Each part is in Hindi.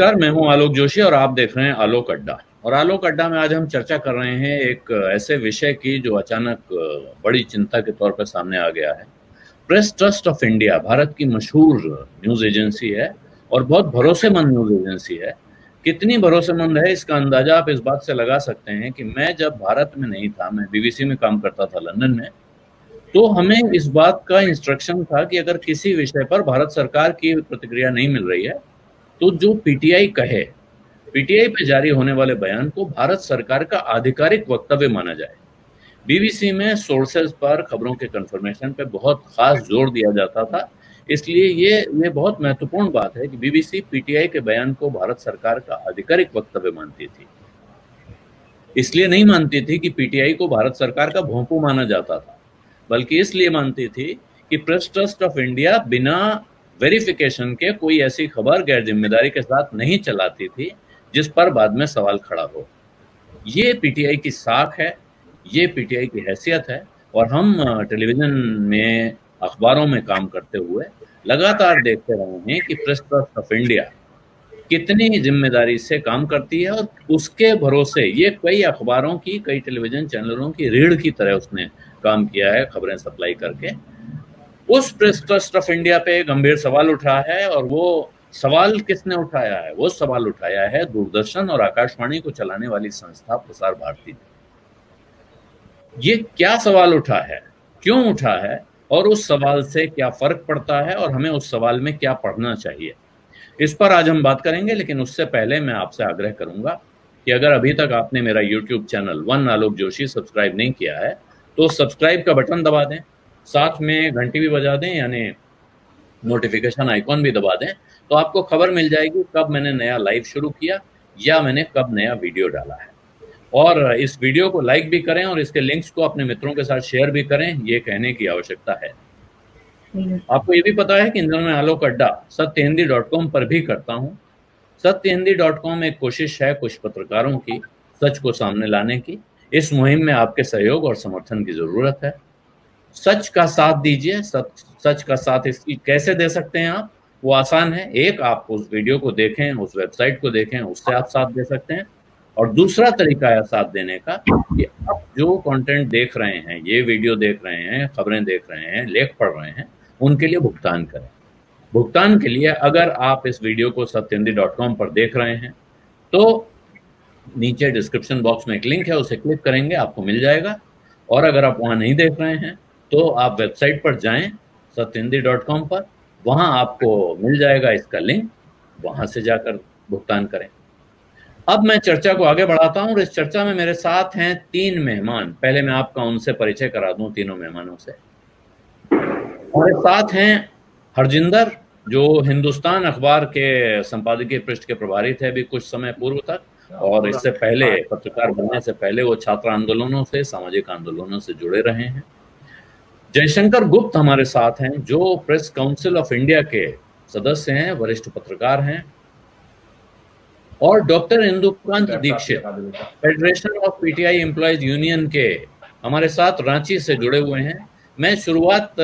नमस्कार, मैं हूँ आलोक जोशी और आप देख रहे हैं आलोक अड्डा। और आलोक अड्डा में आज हम चर्चा कर रहे हैं एक ऐसे विषय की जो अचानक बड़ी चिंता के तौर पर सामने आ गया है। Press Trust of India, Bharat की मशहूर न्यूज़ एजेंसी है और बहुत भरोसेमंद न्यूज़ एजेंसी है। कितनी भरोसेमंद है इसका अंदाज़ा आप इस बात से लगा सकते हैं कि मैं जब भारत में नहीं था, मैं बीबीसी में काम करता था लंदन में तो हमें इस बात का इंस्ट्रक्शन था कि अगर किसी विषय पर भारत सरकार की प्रतिक्रिया नहीं मिल रही है तो जो पीटीआई कहे पीटीआई पे जारी होने वाले बयान को भारत सरकार का आधिकारिक वक्तव्य माना जाए। बीबीसी में सोर्सेज पर खबरों के कंफर्मेशन पे बहुत खास ज़ोर दिया जाता था। इसलिए ये ये बहुत महत्वपूर्ण बात है कि बीबीसी पीटीआई के बयान को भारत सरकार का आधिकारिक वक्तव्य मानती थी। इसलिए नहीं मानती थी कि पीटीआई को भारत सरकार का भोंपू माना जाता था, बल्कि इसलिए मानती थी कि प्रेस ट्रस्ट ऑफ़ इंडिया बिना वेरिफिकेशन के कोई ऐसी खबर गैर ज़िम्मेदारी के साथ नहीं चलाती थी, जिस पर बाद में सवाल खड़ा हो। ये पीटीआई की साख है, ये पीटीआई की हैसियत है, और हम टेलीविज़न में अखबारों में काम करते हुए लगातार देखते रहे हैं कि प्रेस ट्रस्ट ऑफ़ इंडिया कितनी ज़िम्मेदारी से काम करती है और उसके भरोसे ये कई अखबारों की, कई टेलीविज़न चैनलों की रीढ़ की तरह उसने काम किया है, खबरें सप्लाई करके। उस प्रेस ट्रस्ट ऑफ़ इंडिया पे गंभीर सवाल उठा है और वो सवाल किसने उठाया है? वो सवाल उठाया है दूरदर्शन और आकाशवाणी को चलाने वाली संस्था प्रसार भारती ने। ये क्या सवाल उठा है? क्यों उठा है? और उस सवाल से क्या फ़र्क पड़ता है? और हमें उस सवाल में क्या पढ़ना चाहिए? इस पर आज हम बात करेंगे, लेकिन उससे पहले मैं आपसे आग्रह करूँगा कि अगर अभी तक आपने मेरा YouTube channel one Alok Joshi subscribe नहीं किया है तो सब्सक्राइब का बटन दबा दें। साथ में घंटी भी बजा दें, यानी नोटिफिकेशन आइकॉन भी दबा दें तो आपको खबर मिल जाएगी कब मैंने नया लाइव शुरू किया या मैंने कब नया वीडियो डाला है। और इस वीडियो को लाइक भी करें और इसके लिंक्स को अपने मित्रों के साथ शेयर भी करें, ये कहने की आवश्यकता है। आपको ये भी पता है कि इंदौर में आलोक अड्डा सत्य हिंदी डॉट कॉम पर भी करता हूँ। सत्य हिंदी डॉट कॉम एक कोशिश है कुछ पत्रकारों की, सच को सामने लाने की। इस मुहिम में आपके सहयोग और समर्थन की ज़रूरत है। सच का साथ दीजिए, सच सच का साथ इसकी कैसे दे सकते हैं आप? वो आसान है। एक, आप उस वीडियो को देखें, उस वेबसाइट को देखें, उससे आप साथ दे सकते हैं। और दूसरा तरीका है साथ देने का कि आप जो कंटेंट देख रहे हैं, ये वीडियो देख रहे हैं, खबरें देख रहे हैं, लेख पढ़ रहे हैं, उनके लिए भुगतान करें। भुगतान के लिए अगर आप इस वीडियो को सत्यंदी डॉट कॉम पर देख रहे हैं तो नीचे डिस्क्रिप्शन बॉक्स में एक लिंक है, उसे क्लिक करेंगे, आपको मिल जाएगा। और अगर आप वहाँ नहीं देख रहे हैं तो आप वेबसाइट पर जाएँ सत्यंदी डॉट कॉम पर, वहाँ आपको मिल जाएगा इसका लिंक, वहाँ से जाकर भुगतान करें। अब मैं चर्चा को आगे बढ़ाता हूँ और इस चर्चा में मेरे साथ हैं तीन मेहमान। पहले मैं आपका उनसे परिचय करा दूँ तीनों मेहमानों से। हमारे साथ हैं हरजिंदर, जो हिंदुस्तान अखबार के संपादकीय पृष्ठ के प्रभारी थे अभी कुछ समय पूर्व तक, और इससे पहले पत्रकार बनने से पहले वो छात्र आंदोलनों से, सामाजिक आंदोलनों से जुड़े रहे हैं। जयशंकर गुप्त हमारे साथ हैं जो प्रेस काउंसिल ऑफ़ इंडिया के सदस्य हैं वरिष्ठ पत्रकार हैं। और doctor Indukant Dikshit federation of PTI employees union के हमारे साथ रांची से जुड़े हुए हैं। मैं शुरुआत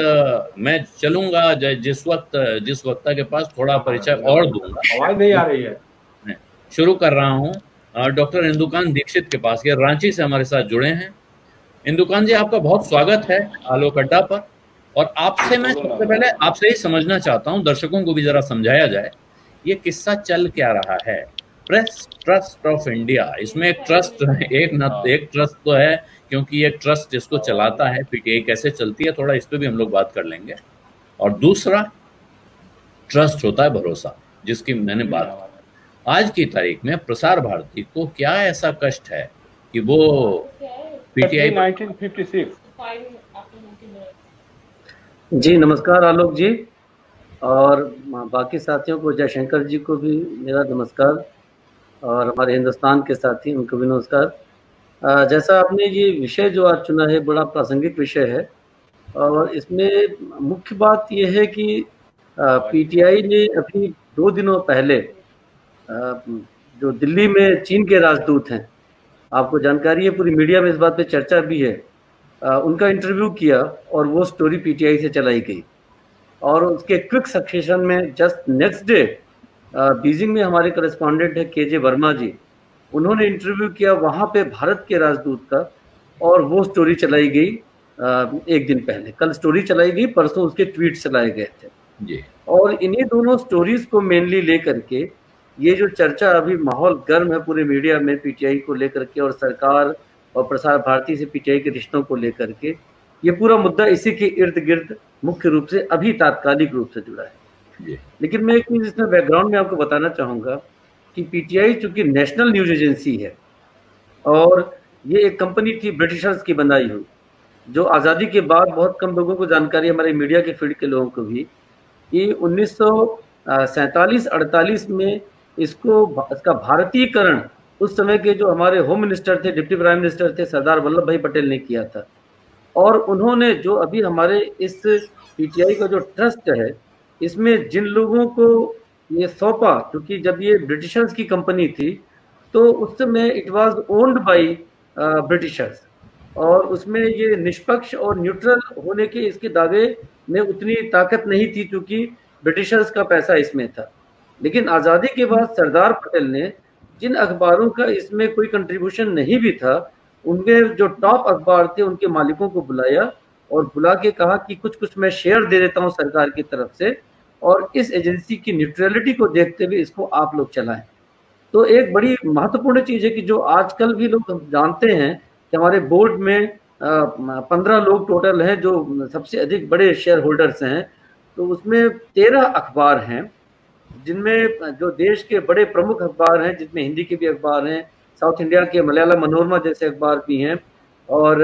मैं चलूँगा जिस वक्त जिस वक्ता के पास थोड़ा परिचय और दूँगा। आवाज़ नहीं आ रही है। शुरू कर रहा हूँ डॉक्टर इंदुकांत दीक्षित के पास ये रांची से हमारे साथ जुड़े हैं। इंदुकान जी आपका बहुत स्वागत है आलोक अड्डा पर। और आपसे मैं सबसे पहले आपसे ही समझना चाहता हूँ दर्शकों को भी जरा समझाया जाए ये किस्सा चल क्या रहा है? प्रेस ट्रस्ट ऑफ़ इंडिया इसमें एक ट्रस्ट एक न एक ट्रस्ट तो है क्योंकि ये ट्रस्ट जिसको चलाता है पीटीआई कैसे चलती है थोड़ा इस पर भी हम लोग बात कर लेंगे। और दूसरा ट्रस्ट होता है भरोसा जिसकी मैंने बात आज की तारीख में प्रसार भारती को क्या ऐसा कष्ट है कि वो पीटीआई 1956 जी नमस्कार आलोक जी और बाकी साथियों को जयशंकर जी को भी मेरा नमस्कार और हमारे हिंदुस्तान के साथी उनको भी नमस्कार। जैसा आपने ये विषय जो आज चुना है बड़ा प्रासंगिक विषय है और इसमें मुख्य बात यह है कि पीटीआई ने अभी दो दिनों पहले जो दिल्ली में चीन के राजदूत हैं आपको जानकारी है पूरी मीडिया में इस बात पे चर्चा भी है। आ, उनका इंटरव्यू किया और वो स्टोरी पीटीआई से चलाई गई। और उसके क्विक सक्सेशन में जस्ट नेक्स्ट डे बीजिंग में हमारे करस्पॉन्डेंट है के जे वर्मा जी। उन्होंने इंटरव्यू किया वहाँ पे भारत के राजदूत का और वो स्टोरी चलाई गई एक दिन पहले। कल स्टोरी चलाई गई परसों उसके ट्वीट चलाए गए थे। जी। और इन्हीं दोनों स्टोरीज को मेनली लेकर के ये जो चर्चा अभी माहौल गर्म है पूरे मीडिया में पीटीआई को लेकर के और सरकार और प्रसार भारती से पीटीआई के रिश्तों को लेकर के ये पूरा मुद्दा इसी के इर्द गिर्द मुख्य रूप से अभी तात्कालिक रूप से जुड़ा है। लेकिन मैं एक चीज़ इसमें बैकग्राउंड में आपको बताना चाहूँगा कि पीटीआई चूँकि नेशनल न्यूज़ एजेंसी है और ये एक कंपनी थी ब्रिटिशर्स की बनाई हुई जो आज़ादी के बाद बहुत कम लोगों को जानकारी हमारे मीडिया के फ़ील्ड के लोगों को भी कि उन्नीस अड़तालीस में इसको इसका भारतीयकरण उस समय के जो हमारे होम मिनिस्टर थे, डिप्टी प्राइम मिनिस्टर थे, सरदार वल्लभ भाई पटेल ने किया था। और उन्होंने जो अभी हमारे इस पीटीआई का जो ट्रस्ट है, इसमें जिन लोगों को ये सौंपा, क्योंकि जब ये ब्रिटिशर्स की कंपनी थी तो उस समय it was owned by Britishers. और उसमें ये निष्पक्ष और न्यूट्रल होने के इसके दावे में उतनी ताकत नहीं थी, क्योंकि ब्रिटिशर्स का पैसा इसमें था। लेकिन आज़ादी के बाद सरदार पटेल ने जिन अखबारों का इसमें कोई कंट्रीब्यूशन नहीं भी था उनके जो टॉप अखबार थे, उनके मालिकों को बुलाया और बुला के कहा कि कुछ कुछ मैं शेयर दे देता हूँ सरकार की तरफ़ से और इस एजेंसी की न्यूट्रलिटी को देखते हुए इसको आप लोग चलाएँ। तो एक बड़ी महत्वपूर्ण चीज़ है कि जो आजकल भी लोग जानते हैं कि हमारे बोर्ड में पंद्रह लोग टोटल हैं जो सबसे अधिक बड़े शेयर होल्डर्स हैं तो उसमें तेरह अखबार हैं। जिनमें जो देश के बड़े प्रमुख अखबार हैं जिसमें हिंदी के भी अखबार हैं साउथ इंडिया के मलयालम मनोरमा जैसे अखबार भी हैं और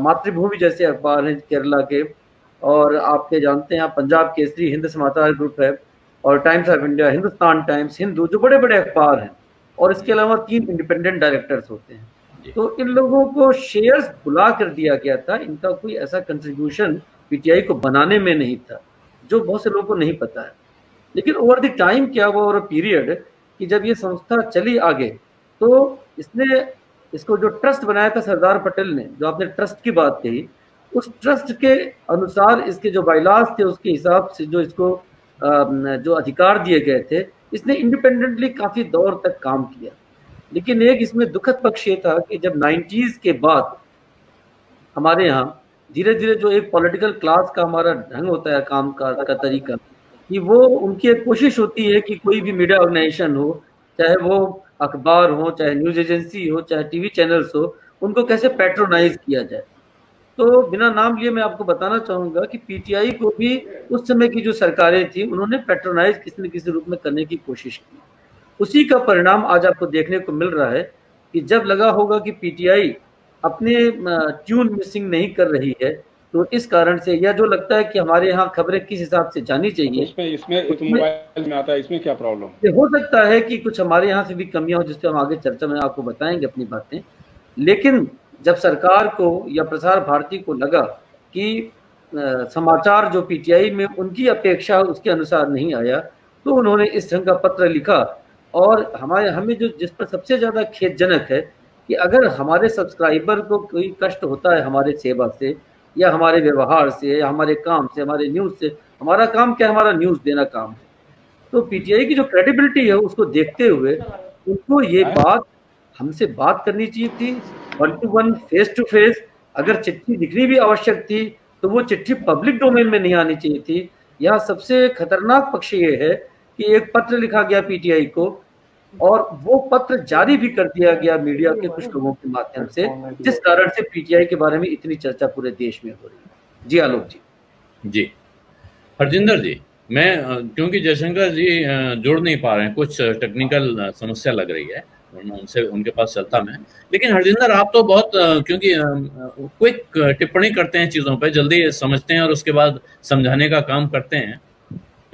मातृभूमि जैसे अखबार हैं केरला के और आपके जानते हैं पंजाब केसरी हिंद समाचार ग्रुप है और Times of India Hindustan Times Hindu जो बड़े बड़े अखबार हैं और इसके अलावा तीन इंडिपेंडेंट डायरेक्टर्स होते हैं। तो इन लोगों को शेयर्स बुला कर दिया गया था इनका कोई ऐसा कंट्रीब्यूशन पीटीआई को बनाने में नहीं था जो बहुत से लोगों को नहीं पता है। लेकिन ओवर द टाइम क्या हुआ? ओवर पीरियड कि जब ये संस्था चली आगे तो इसने इसको जो ट्रस्ट बनाया था सरदार पटेल ने जो आपने ट्रस्ट की बात कही उस ट्रस्ट के अनुसार इसके जो बाइलास थे उसके हिसाब से जो इसको जो अधिकार दिए गए थे इसने इंडिपेंडेंटली काफ़ी दौर तक काम किया। लेकिन एक इसमें दुखद पक्ष ये था कि जब नाइन्टीज के बाद हमारे यहाँ धीरे धीरे जो एक पॉलिटिकल क्लास का हमारा ढंग होता है काम का, का तरीका कि वो उनकी एक कोशिश होती है कि कोई भी मीडिया ऑर्गेनाइजेशन हो, चाहे वो अखबार हो, चाहे न्यूज़ एजेंसी हो, चाहे टीवी चैनल्स हो, उनको कैसे पेट्रोनाइज किया जाए? तो बिना नाम लिए मैं आपको बताना चाहूँगा कि पीटीआई को भी उस समय की जो सरकारें थी, उन्होंने पेट्रोनाइज किसी न किसी रूप में करने की कोशिश की। उसी का परिणाम आज आपको देखने को मिल रहा है कि जब लगा होगा कि पीटीआई अपने ट्यून मिसिंग नहीं कर रही है तो इस कारण से या जो लगता है कि हमारे यहाँ खबरें किस हिसाब से जानी चाहिए इसमें इसमें मोबाइल में आता है इसमें क्या प्रॉब्लम हो सकता है कि कुछ हमारे यहाँ से भी कमियाँ हो जिसपे हम आगे चर्चा में आपको बताएँगे अपनी बातें। लेकिन जब सरकार को या प्रसार भारती को लगा कि समाचार जो पीटीआई में उनकी अपेक्षा उसके अनुसार नहीं आया तो उन्होंने इस ढंग का पत्र लिखा। और हमारे हमें जो जिस पर सबसे ज़्यादा खेदजनक है कि अगर हमारे सब्सक्राइबर को कोई कष्ट होता है हमारे सेवा से या हमारे व्यवहार से या हमारे काम से हमारे न्यूज़ से। हमारा काम क्या हमारा न्यूज़ देना काम है। तो पीटीआई की जो क्रेडिबिलिटी है उसको देखते हुए उनको ये बात हमसे बात करनी चाहिए थी one to one face to face अगर चिट्ठी लिखनी भी आवश्यक थी तो वो चिट्ठी पब्लिक डोमेन में नहीं आनी चाहिए थी। यहाँ सबसे खतरनाक पक्ष ये है कि एक पत्र लिखा गया पीटीआई को और वो पत्र जारी भी कर दिया गया मीडिया के कुछ लोगों के माध्यम से, जिस कारण से पीटीआई के बारे में इतनी चर्चा पूरे देश में हो रही है। जी, आलोक जी। जी। हरजिंदर जी, मैं क्योंकि जयशंकर जी जुड़ नहीं पा रहे हैं, कुछ टेक्निकल समस्या लग रही है उनसे, उनके पास चलता मैं। लेकिन हरजिंदर, आप तो बहुत क्योंकि क्विक टिप्पणी करते हैं चीज़ों पर जल्दी समझते हैं और उसके बाद समझाने का काम करते हैं।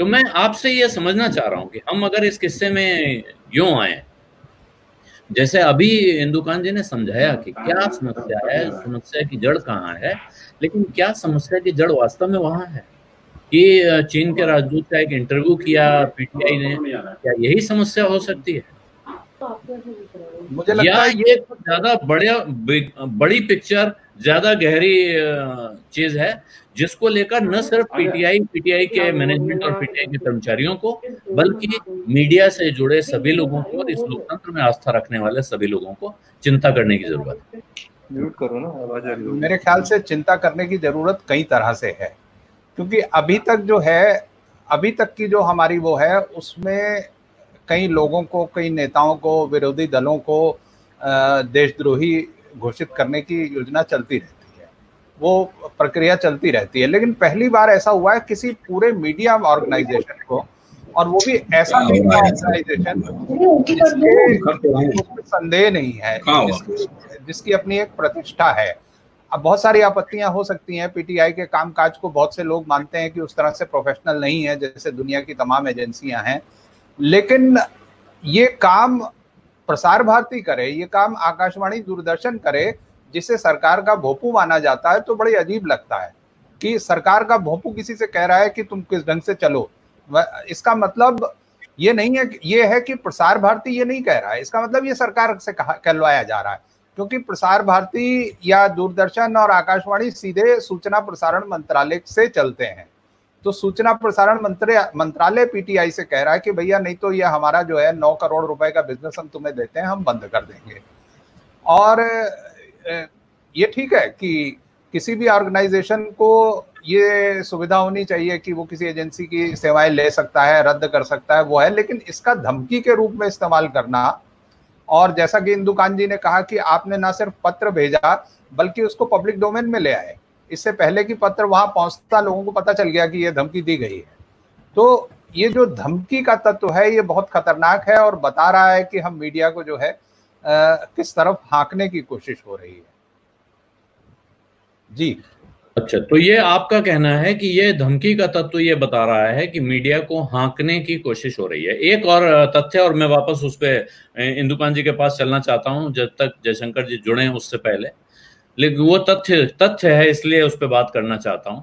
तो मैं आपसे ये समझना चाह रहा हूँ कि हम अगर इस किस्से में यूँ आए जैसे अभी इंदुकान जी ने समझाया कि क्या समस्या है समस्या की जड़ कहाँ है लेकिन क्या समस्या की जड़ वास्तव में वहाँ है? कि चीन के राजदूत का एक इंटरव्यू किया पीटीआई ने क्या यही समस्या हो सकती है? मुझे लगता या ये ज़्यादा बड़े बड़ी पिक्चर ज़्यादा गहरी चीज़ है जिसको लेकर न सिर्फ़ पीटीआई पीटीआई के मैनेजमेंट और पीटीआई के कर्मचारियों को बल्कि मीडिया से जुड़े सभी लोगों को और इस लोकतंत्र में आस्था रखने वाले सभी लोगों को चिंता करने की ज़रूरत है। म्यूट करो ना आवाज़ मेरे ख्याल से चिंता करने की ज़रूरत कई तरह से है क्योंकि अभी तक जो है अभी तक की जो हमारी वो है उसमें कई लोगों को कई नेताओं को विरोधी दलों को देशद्रोही घोषित करने की योजना चलती रहती है। वो प्रक्रिया चलती रहती है। लेकिन पहली बार ऐसा हुआ है किसी पूरे मीडिया ऑर्गेनाइजेशन को और वो भी ऐसा मीडिया ऑर्गेनाइजेशन संदेह नहीं है जिसकी, जिसकी अपनी एक प्रतिष्ठा है। अब बहुत सारी आपत्तियाँ हो सकती हैं। पीटीआई के कामकाज को बहुत से लोग मानते हैं कि उस तरह से प्रोफेशनल नहीं है जैसे दुनिया की तमाम एजेंसियाँ हैं। लेकिन ये काम प्रसार भारती करे ये काम आकाशवाणी दूरदर्शन करे जिसे सरकार का भोपू माना जाता है तो बड़ी अजीब लगता है कि सरकार का भोपू किसी से कह रहा है कि तुम किस ढंग से चलो। इसका मतलब ये नहीं है ये है कि प्रसार भारती ये नहीं कह रहा है। इसका मतलब ये सरकार से कहलवाया जा रहा है। क्योंकि प्रसार भारती या दूरदर्शन और आकाशवाणी सीधे सूचना प्रसारण मंत्रालय से चलते हैं। तो सूचना प्रसारण मंत्री, मंत्रालय पीटीआई से कह रहा है कि भैया नहीं तो ये हमारा जो है नौ करोड़ रुपए का बिज़नेस हम तुम्हें देते हैं, हम बंद कर देंगे। और ये ठीक है कि किसी भी ऑर्गेनाइजेशन को ये सुविधा होनी चाहिए कि वो किसी एजेंसी की सेवाएँ ले सकता है, रद्द कर सकता है, वो है। लेकिन इसका धमकी के रूप में इस्तेमाल करना, और जैसा कि इंदुकान जी ने कहा कि आपने ना सिर्फ़ पत्र भेजा, बल्कि उसको पब्लिक डोमेन में ले आए। इससे पहले कि पत्र वहाँ पहुँचता, लोगों को पता चल गया कि ये धमकी दी गई है। तो ये जो धमकी का तत्व है, ये बहुत खतरनाक है, और बता रहा है कि हम मीडिया को जो है किस तरफ़ हाँकने की कोशिश हो रही है? जी। अच्छा तो ये आपका कहना है कि ये धमकी का तत्व ये बता रहा है कि मीडिया को हाँकने की कोशिश हो रही है। एक और तथ्य, और मैं वापस उस पर इंदुकान जी के पास चलना चाहता हूँ, जब तक जयशंकर जी जुड़े हैं उससे पहले। लेकिन वो तथ्य तथ्य है, इसलिए उस पर बात करना चाहता हूँ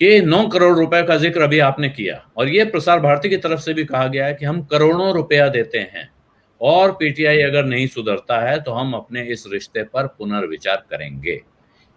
कि नौ करोड़ रुपए का ज़िक्र अभी आपने किया। और ये प्रसार भारती की तरफ़ से भी कहा गया है कि हम करोड़ों रुपया देते हैं। और पीटीआई अगर नहीं सुधरता है तो हम अपने इस रिश्ते पर पुनर्विचार करेंगे।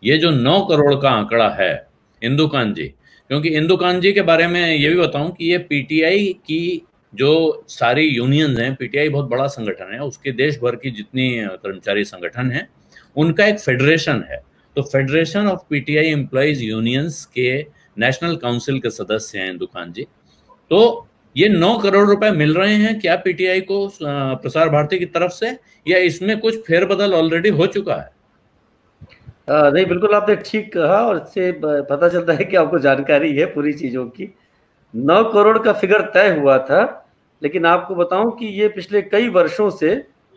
ये जो नौ करोड़ का आंकड़ा है, इंदुकान जी, क्योंकि इंदुकान जी के बारे में ये भी बताऊँ कि ये पीटीआई की जो सारी यूनियंस हैं, पीटीआई बहुत बड़ा संगठन है, उसके देश भर की जितनी कर्मचारी संगठन है, उनका एक फेडरेशन है। तो federation of PTI employees unions के नेशनल काउंसिल के सदस्य हैं दुकान जी। तो ये नौ करोड़ रुपए मिल रहे हैं क्या पीटीआई को प्रसार भारती की तरफ़ से, या इसमें कुछ फेरबदल ऑलरेडी हो चुका है? नहीं, बिल्कुल आपने ठीक कहा और इससे पता चलता है कि आपको जानकारी है पूरी चीज़ों की। नौ करोड़ का फिगर तय हुआ था, लेकिन आपको बताऊँ कि ये पिछले कई वर्षों से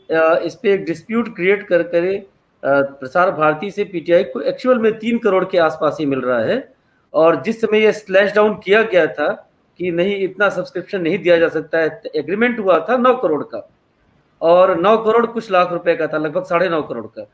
इस पे एक डिस्प्यूट क्रिएट कर, करे प्रसार भारती से पीटीआई को एक्चुअल में तीन करोड़ के आसपास ही मिल रहा है। और जिस समय ये स्लैश डाउन किया गया था कि नहीं इतना सब्सक्रिप्शन नहीं दिया जा सकता है। एग्रीमेंट हुआ था नौ करोड़ का। और नौ करोड़ कुछ लाख रुपए का था लगभग साढ़े नौ करोड़ का।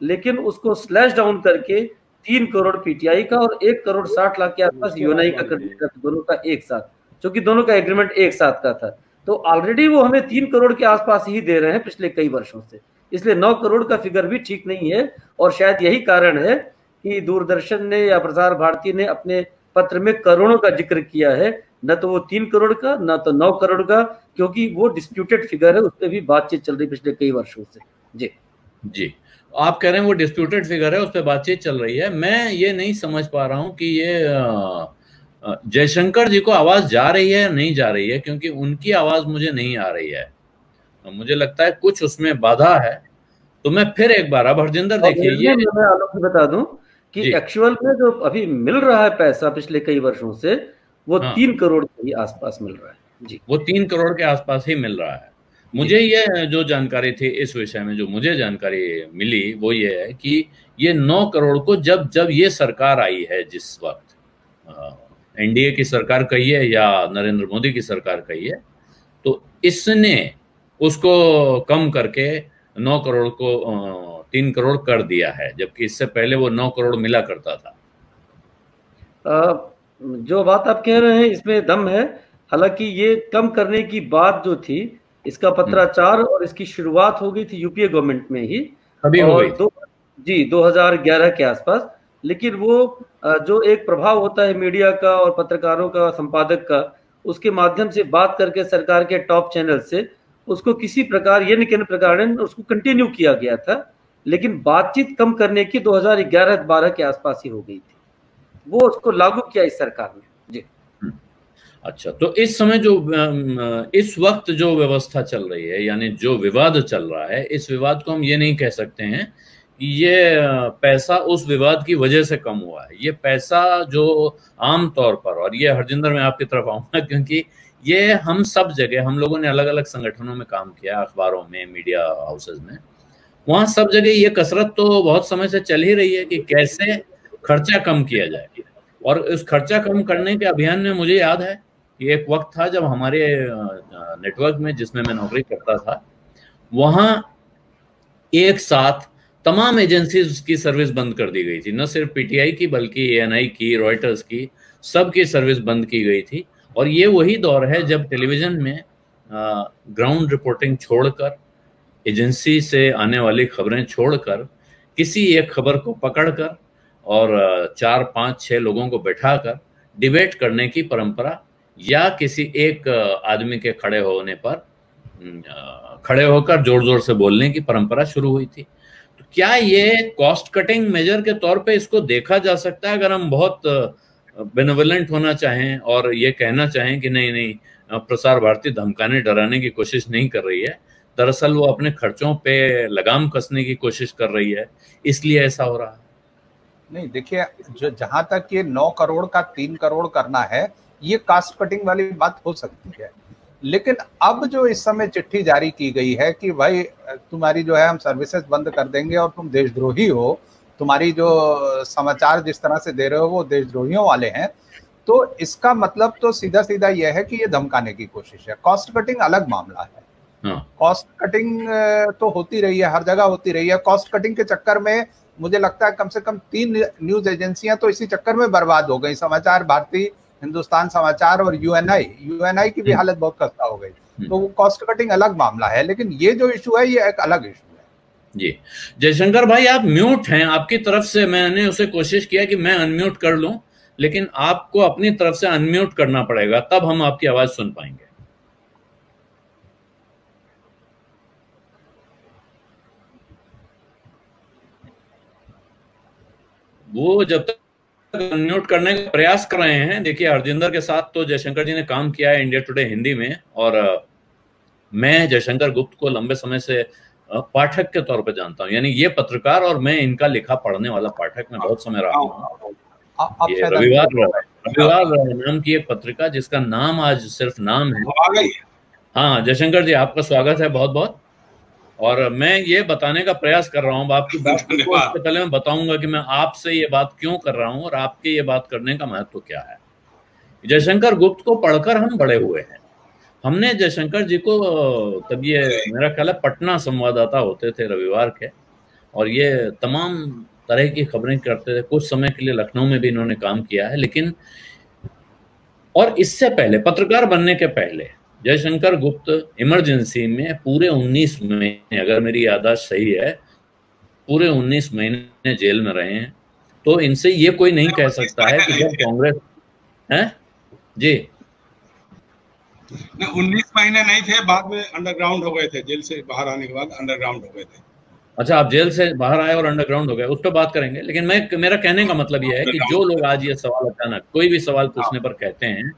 लेकिन उसको स्लैश डाउन करके तीन करोड़ पीटीआई का और एक करोड़ साठ लाख के आसपास यूएनआई का दोनों का एक साथ। क्योंकि दोनों का एग्रीमेंट एक साथ का था। तो ऑलरेडी वो हमें तीन करोड़ के आसपास ही दे रहे हैं पिछले कई वर्षों से। इसलिए नौ करोड़ का फिगर भी ठीक नहीं है और शायद यही कारण है कि दूरदर्शन ने या प्रसार भारती ने अपने पत्र में करोड़ों का ज़िक्र किया है। न तो वो तीन करोड़ का न तो नौ करोड़ का क्योंकि वो डिस्प्यूटेड फिगर है उस पर भी बातचीत चल रही पिछले कई वर्षों से। जी। जी। आप कह रहे हैं वो डिस्प्यूटेड फिगर है उस पर बातचीत चल रही है। मैं ये नहीं समझ पा रहा हूँ कि ये जयशंकर जी को आवाज़ जा रही है या नहीं जा रही है क्योंकि उनकी आवाज़ मुझे नहीं आ रही है। मुझे लगता है कुछ उसमें बाधा है। तो मैं फिर एक बार अब हरजिंदर देखिए ये मैं आलोक बता दूँ कि एक्चुअल में जो अभी मिल रहा है पैसा पिछले कई वर्षों से वो हाँ। तीन करोड़ के आसपास मिल रहा है। जी। वो तीन करोड़ के आसपास ही मिल रहा है। मुझे ये जो जानकारी थी इस विषय में जो मुझे जानकारी मिली वो ये है कि ये नौ करोड़ को जब जब ये सरकार आई है जिस वक्त एनडीए की सरकार कही है या नरेंद्र मोदी की सरकार कही है तो इसने उसको कम करके नौ करोड़ को तीन करोड़ कर दिया है जबकि इससे पहले वो नौ करोड़ मिला करता था। जो बात आप कह रहे हैं इसमें दम है। हालाँकि ये कम करने की बात जो थी इसका पत्राचार और इसकी शुरुआत हो गई थी यूपीए गवर्नमेंट में ही। अभी हो गई दो जी 2011 के आसपास। लेकिन वो जो एक प्रभाव होता है मीडिया का और पत्रकारों का संपादक का उसके माध्यम से बात करके सरकार के टॉप चैनल से उसको किसी प्रकार ये किन प्रकार उसको कंटिन्यू किया गया था। लेकिन बातचीत कम करने की 2011-12 के आसपास ही हो गई थी। वो उसको लागू किया इस सरकार ने। जी। हम्म। अच्छा तो इस समय जो इस वक्त जो व्यवस्था चल रही है, यानी जो विवाद चल रहा है, इस विवाद को हम ये नहीं कह सकते हैं कि ये पैसा उस विवाद की वजह से कम हुआ है। ये पैसा जो आम तौर पर, और ये हरजिंदर मैं आपकी तरफ़ आऊँगा, क्योंकि ये हम सब जगह, हम लोगों ने अलग अलग संगठनों में काम किया, अखबारों में, मीडिया हाउसेज में, वहाँ सब जगह ये कसरत तो बहुत समय से चल ही रही है कि कैसे खर्चा कम किया जाए। और उस खर्चा कम करने के अभियान में मुझे याद है, कि एक वक्त था जब हमारे नेटवर्क में, जिसमें मैं नौकरी करता था, वहाँ एक साथ तमाम एजेंसीज की सर्विस बंद कर दी गई थी। न सिर्फ़ पीटीआई की, बल्कि एएनआई की रॉयटर्स की, सबकी सर्विस बंद की गई थी। और ये वही दौर है जब टेलीविज़न में ग्राउंड रिपोर्टिंग छोड़कर एजेंसी से आने वाली खबरें छोड़कर, किसी एक खबर को पकड़कर और चार, पाँच, छह लोगों को बैठाकर डिबेट करने की परंपरा या किसी एक आदमी के खड़े होने पर खड़े होकर ज़ोर ज़ोर से बोलने की परंपरा शुरू हुई थी। तो क्या ये कॉस्ट कटिंग मेजर के तौर पे इसको देखा जा सकता है? अगर हम बहुत बेनोवलेंट होना चाहें और ये कहना चाहें कि नहीं नहीं प्रसार भारती धमकाने, डराने की कोशिश नहीं कर रही है। दरअसल वो अपने खर्चों पे लगाम कसने की कोशिश कर रही है। इसलिए ऐसा हो रहा है। नहीं देखिए जो जहाँ तक ये नौ करोड़ का तीन करोड़ करना है ये कास्ट कटिंग वाली बात हो सकती है। लेकिन अब जो इस समय चिट्ठी जारी की गई है कि भाई तुम्हारी जो है हम सर्विसेज़ बंद कर देंगे और तुम देशद्रोही हो तुम्हारी जो समाचार जिस तरह से दे रहे हो वो देशद्रोहियों वाले हैं तो इसका मतलब तो सीधा सीधा यह है कि ये धमकाने की कोशिश है। कॉस्ट कटिंग अलग मामला है। कॉस्ट हाँ। कटिंग तो होती रही है हर जगह होती रही है। कॉस्ट कटिंग के चक्कर में मुझे लगता है कम से कम तीन न्यूज़ एजेंसियाँ तो इसी चक्कर में बर्बाद हो गई। समाचार भारती हिंदुस्तान समाचार और यूएनआई यूएनआई की भी हम्म। हालत बहुत खस्ता हो गई। हम्म। तो वो कॉस्ट कटिंग अलग मामला है लेकिन ये जो इशू है ये एक अलग इशू है। जी। जयशंकर भाई आप म्यूट हैं। आपकी तरफ़ से मैंने उसे कोशिश किया कि मैं अनम्यूट कर लूँ लेकिन आपको अपनी तरफ़ से अनम्यूट करना पड़ेगा तब हम आपकी आवाज़ सुन पाएँगे। वो जब तक अनम्यूट करने का प्रयास कर रहे हैं देखिए हरजिंदर के साथ तो जयशंकर जी ने काम किया है इंडिया टुडे हिंदी में और मैं जयशंकर गुप्त को लंबे समय से पाठक के तौर पर जानता हूँ। यानी ये पत्रकार और मैं इनका लिखा पढ़ने वाला पाठक में बहुत समय रहा हूँ। रविवार रविवार नाम की एक पत्रिका जिसका नाम आज सिर्फ़ नाम है। हाँ जयशंकर जी आपका स्वागत है बहुत बहुत और मैं ये बताने का प्रयास कर रहा हूँ आपकी बात को उससे पहले मैं बताऊँगा कि मैं आपसे ये बात क्यों कर रहा हूँ और आपके ये बात करने का महत्व तो क्या है। जयशंकर गुप्त को पढ़कर हम बड़े हुए हैं। हमने जयशंकर जी को तब ये मेरा ख्याल है पटना संवाददाता होते थे रविवार के और ये तमाम तरह की खबरें करते थे। कुछ समय के लिए लखनऊ में भी इन्होंने काम किया है लेकिन और इससे पहले पत्रकार बनने के पहले जयशंकर गुप्त इमरजेंसी में पूरे 19 महीने अगर मेरी यादाश्त सही है पूरे 19 महीने जेल में रहे हैं तो इनसे ये कोई नहीं कह सकता है कि जब कांग्रेस है? जी। उन्नीस महीने नहीं थे बाद में अंडरग्राउंड हो गए थे जेल से बाहर आने के बाद अंडरग्राउंड हो गए थे। अच्छा आप जेल से बाहर आए और अंडरग्राउंड हो गए उस पर बात करेंगे लेकिन मैं मेरा कहने का मतलब यह है कि जो लोग आज ये सवाल अचानक कोई भी सवाल पूछने पर कहते हैं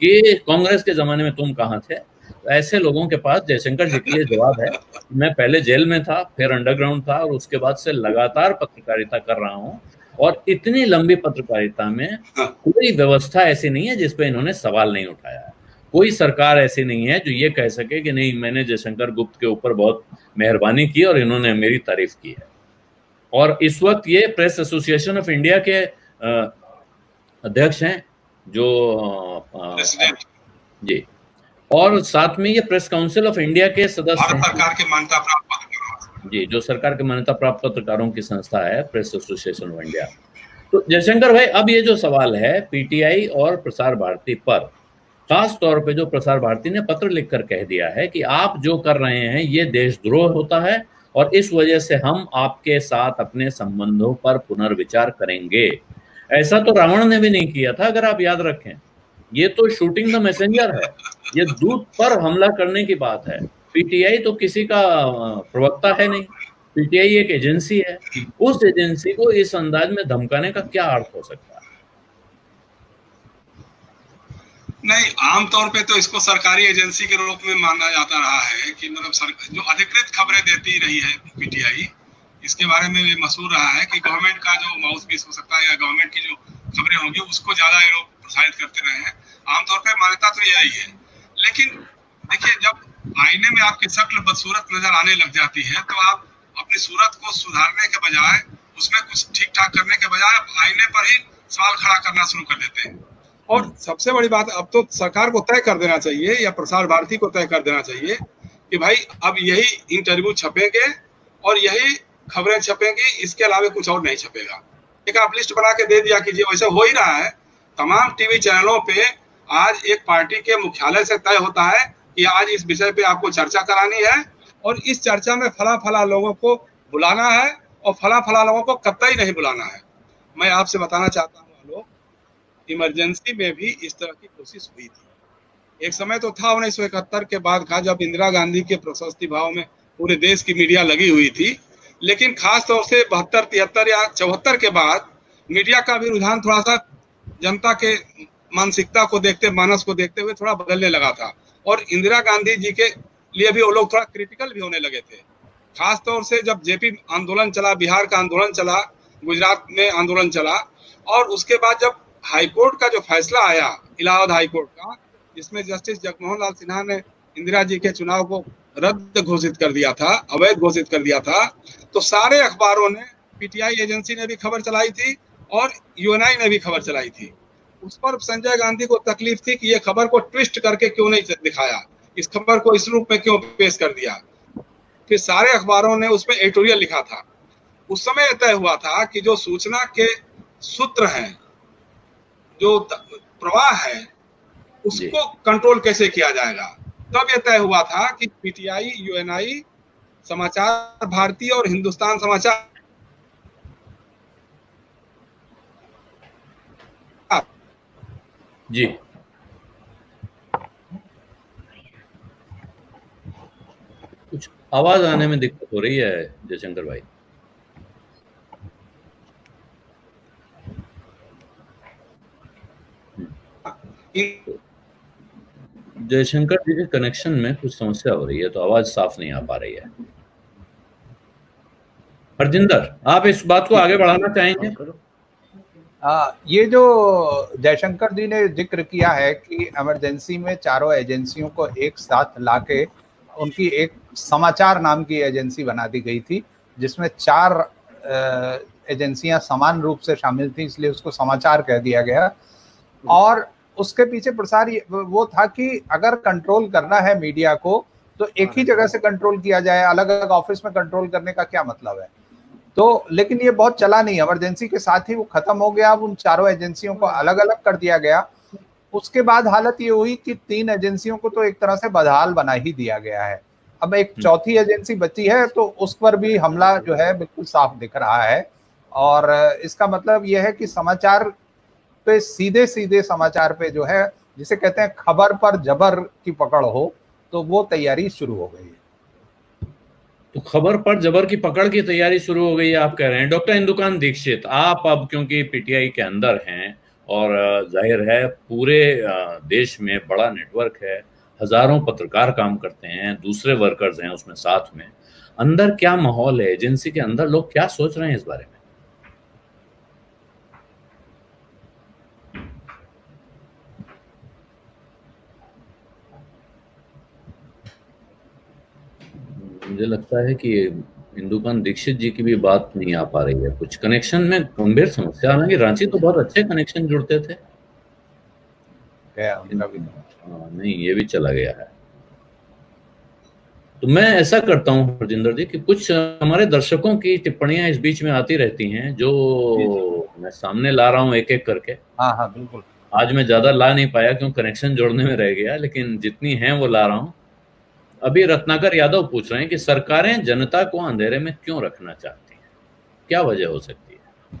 कि कांग्रेस के जमाने में तुम कहाँ थे? तो ऐसे लोगों के पास जयशंकर जी के लिए जवाब है मैं पहले जेल में था फिर अंडरग्राउंड था और उसके बाद से लगातार पत्रकारिता कर रहा हूँ और इतनी लंबी पत्रकारिता में कोई व्यवस्था ऐसी नहीं है जिसपे इन्होंने सवाल नहीं उठाया है। कोई सरकार ऐसी नहीं है जो ये कह सके कि नहीं मैंने जयशंकर गुप्त के ऊपर बहुत मेहरबानी की और इन्होंने मेरी तारीफ़ की है। और इस वक्त ये प्रेस एसोसिएशन ऑफ़ इंडिया के अध्यक्ष हैं जो जी। और साथ में ये प्रेस काउंसिल ऑफ़ इंडिया के सदस्य सरकार के मान्यता प्राप्त जी जो सरकार के मान्यता प्राप्त पत्रकारों की संस्था है प्रेस एसोसिएशन ऑफ़ इंडिया। तो जयशंकर भाई अब ये जो सवाल है पीटीआई और प्रसार भारती पर खास तौर पे जो प्रसार भारती ने पत्र लिखकर कह दिया है कि आप जो कर रहे हैं ये देशद्रोह होता है और इस वजह से हम आपके साथ अपने संबंधों पर पुनर्विचार करेंगे। ऐसा तो रावण ने भी नहीं किया था, अगर आप याद रखें। ये तो शूटिंग द मैसेंजर है। ये दूत पर हमला करने की बात है। पीटीआई तो किसी का प्रवक्ता है नहीं। पीटीआई एक एजेंसी है। उस एजेंसी को इस अंदाज में धमकाने का क्या अर्थ हो सकता है? नहीं, आमतौर पे तो इसको सरकारी एजेंसी के रूप में माना जाता रहा है कि मतलब जो अधिकृत खबरें देती रही है पीटीआई इसके बारे में मशहूर रहा है कि गवर्नमेंट का जो माउथ पीस हो सकता है या गवर्नमेंट की जो खबरें होंगी, उसको ज़्यादा ये लोग प्रसारित करते रहे हैं। आमतौर पर मान्यता तो यही है। लेकिन देखिए, जब आईने में आपकी शक्ल बदसूरत नज़र आने लग जाती है तो आप अपनी सूरत को सुधारने के बजाय, उसमें कुछ ठीक ठाक करने के बजाय आईने पर ही सवाल खड़ा करना शुरू कर देते हैं। और सबसे बड़ी बात, अब तो सरकार को तय कर देना चाहिए, या प्रसार भारती को तय कर देना चाहिए, कि भाई, अब यही इंटरव्यू छपेंगे, और यही खबरें छपेंगी, इसके अलावा कुछ और नहीं छपेगा। एक आप लिस्ट बना के दे दिया कीजिए। वैसे हो ही रहा है, तमाम टीवी चैनलों पे आज एक पार्टी के मुख्यालय से तय होता है कि आज इस विषय पे आपको चर्चा करानी है और इस चर्चा में फला फला लोगों को बुलाना है और फला फला लोगों को कतई नहीं बुलाना है। मैं आपसे बताना चाहता हूँ लोग इमरजेंसी में भी इस तरह की कोशिश हुई थी। एक समय तो था उन्नीस सौ इकहत्तर के बाद का, जब इंदिरा गांधी के प्रशस्ति भाव में पूरे देश की मीडिया लगी हुई थी। लेकिन खास तौर से बहत्तर, तिहत्तर या चौहत्तर के बाद मीडिया का भी रुझान थोड़ा सा जनता के मानसिकता को देखते, मानस को देखते हुए थोड़ा बदलने लगा था। और इंदिरा गांधी जी के लिए भी वो लोग थोड़ा क्रिटिकल भी होने लगे थे। खास तौर से जब जेपी आंदोलन चला, बिहार का आंदोलन चला, गुजरात में आंदोलन चला, और उसके बाद जब हाईकोर्ट का जो फैसला आया, इलाहाबाद हाईकोर्ट का, जिसमें जस्टिस जगमोहन लाल सिन्हा ने इंदिरा जी के चुनाव को रद्द घोषित कर दिया था, अवैध घोषित कर दिया था तो सारे अखबारों ने पीटीआई एजेंसी ने भी खबर चलाई थी और यूएनआई ने भी खबर चलाई थी। उस पर संजय गांधी को तकलीफ़ थी कि ये खबर को ट्विस्ट करके क्यों नहीं दिखाया? इस खबर को इस रूप में क्यों पेश कर दिया? फिर सारे अखबारों ने उसमें एडिटोरियल लिखा था। उस समय तय हुआ था कि जो सूचना के सूत्र हैं जो प्रवाह है उसको कंट्रोल कैसे किया जाएगा? तब यह तय हुआ था कि पीटीआई यूएनआई समाचार भारती और हिंदुस्तान समाचार। जी। कुछ आवाज़ आने में दिक्कत हो रही है, जयशंकर भाई। जयशंकर जी के कनेक्शन में कुछ समस्या हो रही है तो आवाज़ साफ़ नहीं आ पा रही है। हरजिंदर आप इस बात को आगे बढ़ाना चाहेंगे? आ, ये जो जयशंकर जी ने ज़िक्र किया है कि इमरजेंसी में चारों एजेंसियों को एक साथ लाके उनकी एक समाचार नाम की एजेंसी बना दी गई थी जिसमें चार एजेंसियाँ समान रूप से शामिल थी इसलिए उसको समाचार कह दिया गया। और उसके पीछे प्रसार वो था कि अगर कंट्रोल करना है मीडिया को तो एक ही जगह से कंट्रोल किया जाए अलग अलग ऑफ़िस में कंट्रोल करने का क्या मतलब है? तो लेकिन ये बहुत चला नहीं इमरजेंसी के साथ ही वो खत्म हो गया। अब उन चारों एजेंसियों को अलग अलग कर दिया गया। उसके बाद हालत ये हुई कि तीन एजेंसियों को तो एक तरह से बदहाल बना ही दिया गया है। अब एक हम्म। चौथी एजेंसी बची है तो उस पर भी हमला जो है बिल्कुल साफ़ दिख रहा है। और इसका मतलब यह है कि समाचार पे सीधे सीधे समाचार पे जो है जिसे कहते हैं खबर पर जबर की पकड़ हो तो वो तैयारी शुरू हो गई है। तो खबर पर जबर की पकड़ की तैयारी शुरू हो गई है, आप कह रहे हैं। डॉक्टर इंदुकान दीक्षित, आप अब क्योंकि पीटीआई के अंदर हैं और ज़ाहिर है पूरे देश में बड़ा नेटवर्क है, हज़ारों पत्रकार काम करते हैं, दूसरे वर्कर्स हैं उसमें साथ में। अंदर क्या माहौल है? एजेंसी के अंदर लोग क्या सोच रहे हैं इस बारे में? मुझे लगता है कि हिंदुकान दीक्षित जी की भी बात नहीं आ पा रही है। कुछ कनेक्शन में गंभीर समस्या हालाँकि रांची तो बहुत अच्छे कनेक्शन जुड़ते थे। हाँ नहीं ये भी चला गया है। तो मैं ऐसा करता हूँ हरजिंदर जी कि कुछ हमारे दर्शकों की टिप्पणियाँ इस बीच में आती रहती हैं जो मैं सामने ला रहा हूँ एक एक करके। हाँ हाँ बिल्कुल। आज मैं ज़्यादा ला नहीं पाया क्यों? कनेक्शन जोड़ने में रह गया लेकिन जितनी है वो ला रहा हूँ। अभी रत्नाकर यादव पूछ रहे हैं कि सरकारें जनता को अंधेरे में क्यों रखना चाहती हैं? क्या वजह हो सकती है?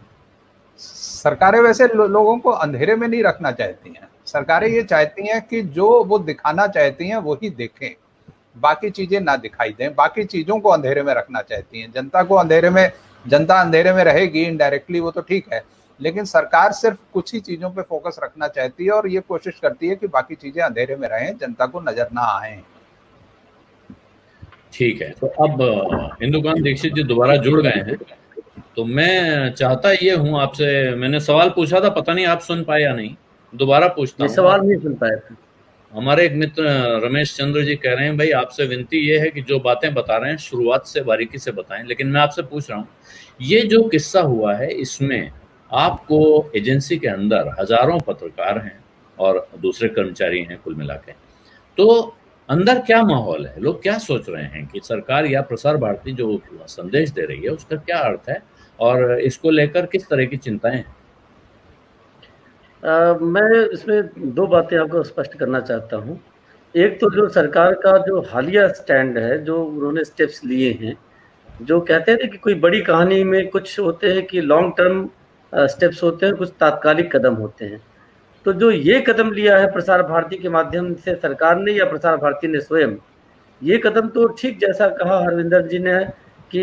सरकारें वैसे लो, लोगों को अंधेरे में नहीं रखना चाहती हैं। सरकारें ये चाहती हैं कि जो वो दिखाना चाहती हैं वही देखें। बाकी चीज़ें ना दिखाई दें। बाकी चीज़ों को अंधेरे में रखना चाहती हैं। जनता को अंधेरे में जनता अंधेरे में रहेगी इनडायरेक्टली वो तो ठीक है। लेकिन सरकार सिर्फ़ कुछ ही चीज़ों पे फोकस रखना चाहती है और ये कोशिश करती है कि बाकी चीज़ें अंधेरे में रहें जनता को नज़र ना आए। ठीक है। तो अब इंदुकांत दीक्षित जी दोबारा जुड़ गए हैं। तो मैं चाहता ये हूँ आपसे मैंने सवाल पूछा था पता नहीं आप सुन पाए या नहीं। दोबारा पूछता हूँ। सवाल नहीं सुन पाए हमारे एक मित्र रमेश चंद्र जी कह रहे हैं भाई आपसे विनती ये है कि जो बातें बता रहे हैं शुरुआत से बारीकी से बताएँ। लेकिन मैं आपसे पूछ रहा हूँ ये जो किस्सा हुआ है इसमें आपको एजेंसी के अंदर हज़ारों पत्रकार हैं और दूसरे कर्मचारी हैं कुल मिला के। तो अंदर क्या माहौल है? लोग क्या सोच रहे हैं कि सरकार या प्रसार भारती जो संदेश दे रही है, उसका क्या अर्थ है? और इसको लेकर किस तरह की चिंताएँ हैं? मैं इसमें दो बातें आपको स्पष्ट करना चाहता हूँ। एक तो जो सरकार का जो हालिया स्टैंड है, जो उन्होंने स्टेप्स लिए हैं, जो कहते हैं कि कोई बड़ी कहानी में कुछ होते हैं कि लॉन्ग टर्म स्टेप्स होते हैं, कुछ तात्कालिक कदम होते हैं। तो जो ये कदम लिया है प्रसार भारती के माध्यम से सरकार ने या प्रसार भारती ने स्वयं, ये कदम तो ठीक जैसा कहा हरविंदर जी ने कि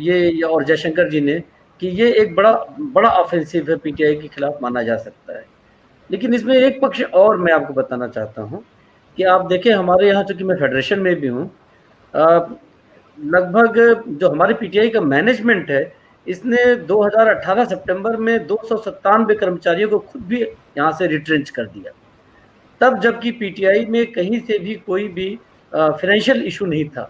ये और जयशंकर जी ने कि ये एक बड़ा बड़ा ऑफेंसिव है पीटीआई के खिलाफ माना जा सकता है। लेकिन इसमें एक पक्ष और मैं आपको बताना चाहता हूँ कि आप देखें हमारे यहाँ चूँकि मैं फेडरेशन में भी हूँ लगभग जो हमारे पीटीआई का मैनेजमेंट है इसने 2018 सितंबर में दो सौ सत्तानवे कर्मचारियों को खुद भी यहाँ से रिट्रेंच कर दिया। तब जबकि पीटीआई में कहीं से भी कोई भी फाइनेंशियल इशू नहीं था।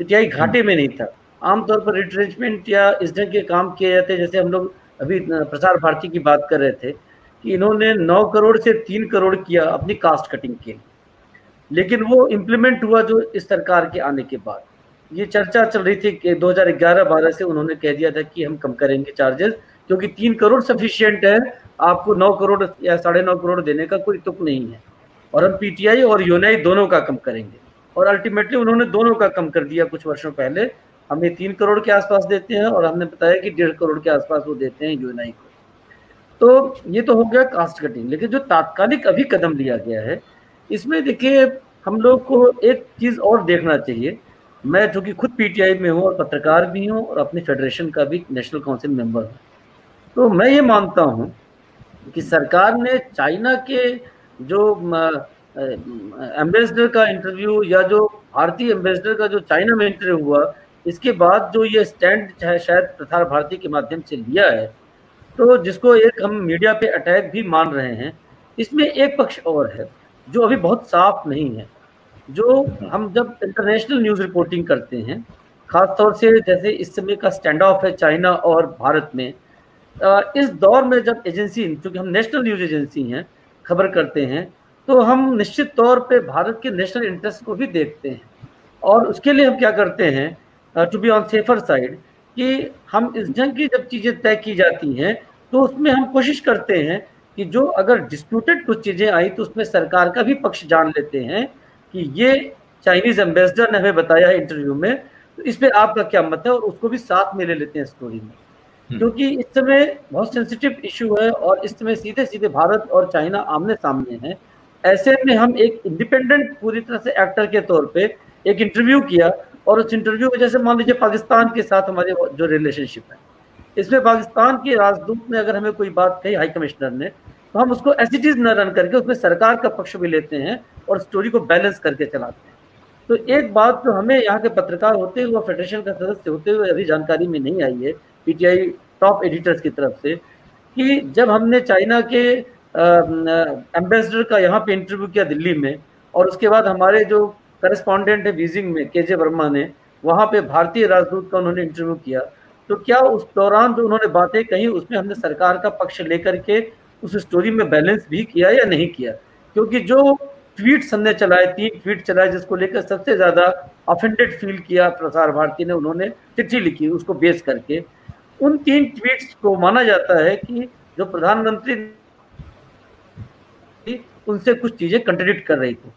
पीटीआई घाटे में नहीं था। आमतौर पर रिट्रेंचमेंट या इस ढंग के काम किए जाते जैसे हम लोग अभी प्रसार भारती की बात कर रहे थे, कि इन्होंने नौ करोड़ से तीन करोड़ किया अपनी कास्ट कटिंग के लेकिन वो इम्प्लीमेंट हुआ जो इस सरकार के आने के बाद। ये चर्चा चल रही थी कि 2011-12 से उन्होंने कह दिया था कि हम कम करेंगे चार्जेस क्योंकि तीन करोड़ सफिशियंट है। आपको नौ करोड़ या साढ़े नौ करोड़ देने का कोई तुक नहीं है। और हम पीटीआई और यूनाई दोनों का कम करेंगे। और अल्टीमेटली उन्होंने दोनों का कम कर दिया कुछ वर्षों पहले। हमें तीन करोड़ के आसपास देते हैं और हमने बताया कि डेढ़ करोड़ के आसपास वो देते हैं यूनाई को। तो ये तो हो गया कास्ट कटिंग लेकिन जो तात्कालिक अभी कदम लिया गया है, इसमें देखिए हम लोग को एक चीज़ और देखना चाहिए मैं जो कि खुद पीटीआई में हूँ और पत्रकार भी हूँ और अपने फेडरेशन का भी नेशनल काउंसिल मेंबर हूँ। तो मैं ये मानता हूँ कि सरकार ने चाइना के जो एम्बेसडर का इंटरव्यू या जो भारतीय एम्बेसडर का जो चाइना में इंटरव्यू हुआ, इसके बाद जो ये स्टैंड शायद प्रसार भारती के माध्यम से लिया है तो जिसको एक हम मीडिया पे अटैक भी मान रहे हैं, इसमें एक पक्ष और है, जो अभी बहुत साफ़ नहीं है। जो हम जब इंटरनेशनल न्यूज़ रिपोर्टिंग करते हैं खासतौर से जैसे इस समय का स्टैंड ऑफ़ है चाइना और भारत में इस दौर में जब एजेंसी क्योंकि हम नेशनल न्यूज़ एजेंसी हैं खबर करते हैं तो हम निश्चित तौर पे भारत के नेशनल इंटरेस्ट को भी देखते हैं। और उसके लिए हम क्या करते हैं to be on safer side कि हम इस जंग की जब चीज़ें तय की जाती हैं तो उसमें हम कोशिश करते हैं कि जो अगर डिस्प्यूटेड कुछ चीज़ें आई तो उसमें सरकार का भी पक्ष जान लेते हैं कि ये चाइनीज़ एम्बेसडर ने हमें बताया है इंटरव्यू में तो इस पर आपका क्या मत है और उसको भी साथ में ले लेते हैं स्टोरी में। हम्म। क्योंकि इस समय बहुत सेंसिटिव इशू है और इस समय सीधे सीधे भारत और चाइना आमने सामने हैं। ऐसे में हम एक इंडिपेंडेंट पूरी तरह से एक्टर के तौर पे एक इंटरव्यू किया और उस इंटरव्यू में जैसे मान लीजिए पाकिस्तान के साथ हमारे जो रिलेशनशिप है। इसमें पाकिस्तान के राजदूत ने अगर हमें कोई बात कही हाई कमिश्नर ने तो हम उसको ऐसी चीज़ न रन करके उसमें सरकार का पक्ष भी लेते हैं और स्टोरी को बैलेंस करके चलाते हैं। तो एक बात जो हमें यहाँ के पत्रकार होते हुए फेडरेशन का सदस्य होते हुए अभी जानकारी में नहीं आई है पीटीआई टॉप एडिटर्स की तरफ़ से, कि जब हमने चाइना के एम्बेसडर का यहाँ पे इंटरव्यू किया दिल्ली में, और उसके बाद हमारे जो करस्पॉन्डेंट है बीजिंग में के जे वर्मा ने, वहाँ पे भारतीय राजदूत का उन्होंने इंटरव्यू किया तो क्या उस दौरान जो उन्होंने बातें कही, उसमें हमने सरकार का पक्ष लेकर के उस स्टोरी में बैलेंस भी किया या नहीं किया? क्योंकि जो ट्वीट हमने चलाए तीन ट्वीट चलाए जिसको लेकर सबसे ज़्यादा ऑफेंडेड फील किया प्रसार भारती ने उन्होंने चिट्ठी लिखी उसको बेस करके। उन तीन ट्वीट्स को माना जाता है कि जो प्रधानमंत्री उनसे कुछ चीज़ें कंट्रीब्यूट कर रही थी।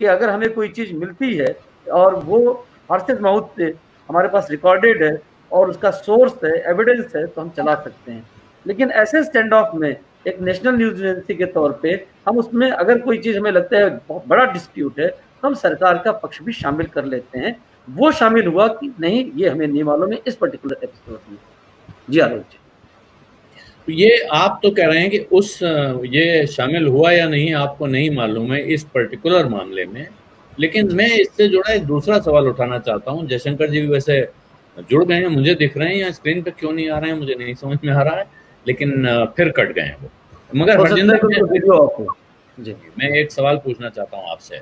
कि अगर हमें कोई चीज़ मिलती है और वो हर्षित माउथ से हमारे पास रिकॉर्डेड है और उसका सोर्स है एविडेंस है तो हम चला सकते हैं। लेकिन ऐसे स्टैंड ऑफ़ में एक नेशनल न्यूज़ एजेंसी के तौर पे हम उसमें अगर कोई चीज़ हमें लगता है बहुत बड़ा डिस्प्यूट है तो हम सरकार का पक्ष भी शामिल कर लेते हैं। वो शामिल हुआ कि नहीं, ये हमें नहीं मालूम है इस पर्टिकुलर एपिसोड में। जी, आलोक जी। तो ये आप तो कह रहे हैं कि उस, ये शामिल हुआ या नहीं, आपको नहीं मालूम है इस पर्टिकुलर मामले में। लेकिन मैं इससे जुड़ा एक दूसरा सवाल उठाना चाहता हूँ। जयशंकर जी भी वैसे जुड़ गए हैं, मुझे दिख रहे हैं या स्क्रीन पर क्यों नहीं आ रहे हैं, मुझे नहीं समझ में आ रहा है। लेकिन फिर कट गए वो। मगर हरजिंदर जी मैं एक सवाल पूछना चाहता हूँ आपसे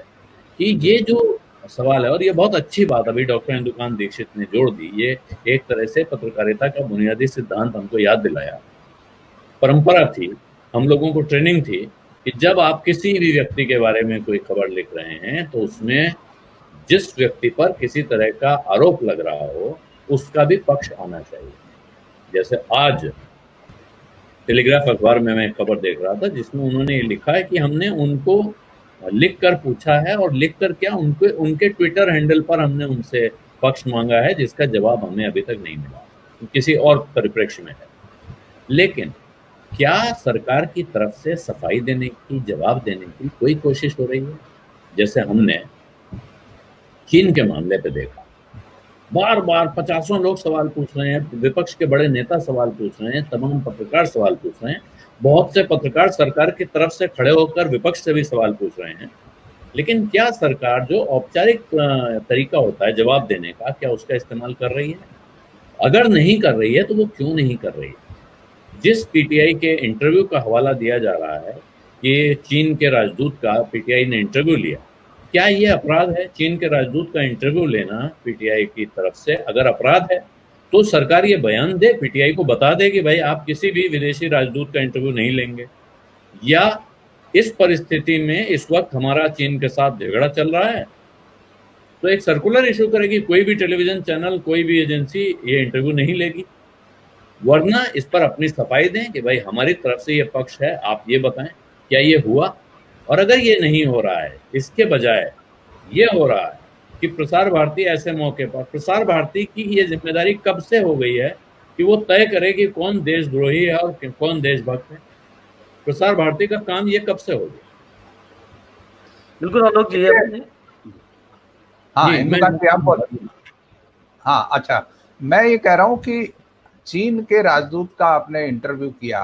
कि ये जो सवाल है और ये बहुत अच्छी बात अभी डॉक्टर इंदुकान दीक्षित ने जोड़ दी ये एक तरह से पत्रकारिता का बुनियादी सिद्धांत हमको याद दिलाया। परंपरा थी हम लोगों को ट्रेनिंग थी कि जब आप किसी भी व्यक्ति के बारे में कोई खबर लिख रहे हैं तो उसमें जिस व्यक्ति पर किसी तरह का आरोप लग रहा हो उसका भी पक्ष आना चाहिए। जैसे आज टेलीग्राफ अखबार में मैं खबर देख रहा था, जिसमें उन्होंने ये लिखा है कि हमने उनको लिख कर पूछा है और लिख कर क्या उनके उनके ट्विटर हैंडल पर हमने उनसे पक्ष मांगा है, जिसका जवाब हमें अभी तक नहीं मिला, किसी और परिप्रेक्ष्य में है। लेकिन क्या सरकार की तरफ़ से सफ़ाई देने की, जवाब देने की कोई कोशिश हो रही है? जैसे हमने चीन के मामले पे देखा बार बार पचासों लोग सवाल पूछ रहे हैं, विपक्ष के बड़े नेता सवाल पूछ रहे हैं, तमाम पत्रकार सवाल पूछ रहे हैं, बहुत से पत्रकार सरकार की तरफ़ से खड़े होकर विपक्ष से भी सवाल पूछ रहे हैं। लेकिन क्या सरकार जो औपचारिक तरीका होता है जवाब देने का, क्या उसका इस्तेमाल कर रही है? अगर नहीं कर रही है तो वो क्यों नहीं कर रही है? जिस पीटीआई के इंटरव्यू का हवाला दिया जा रहा है कि चीन के राजदूत का पीटीआई ने इंटरव्यू लिया क्या ये अपराध है? चीन के राजदूत का इंटरव्यू लेना पीटीआई की तरफ़ से अगर अपराध है तो सरकार ये बयान दे पीटीआई को बता दे कि भाई आप किसी भी विदेशी राजदूत का इंटरव्यू नहीं लेंगे। या इस परिस्थिति में इस वक्त हमारा चीन के साथ झगड़ा चल रहा है तो एक सर्कुलर इशू करेगी। कोई भी टेलीविज़न चैनल कोई भी एजेंसी ये इंटरव्यू नहीं लेगी। वरना इस पर अपनी सफ़ाई दें कि भाई हमारी तरफ़ से ये पक्ष है, आप ये बताएँ, क्या ये हुआ? और अगर ये नहीं हो रहा है इसके बजाय ये हो रहा है कि प्रसार भारती ऐसे मौके पर प्रसार भारती की ये ज़िम्मेदारी कब से हो गई है कि वो तय करे कि कौन देशद्रोही है और कौन देशभक्त है? प्रसार भारती का काम ये कब से हो गया? बिल्कुल आलोक जी हाँ। हाँ अच्छा मैं ये कह रहा हूँ कि चीन के राजदूत का आपने इंटरव्यू किया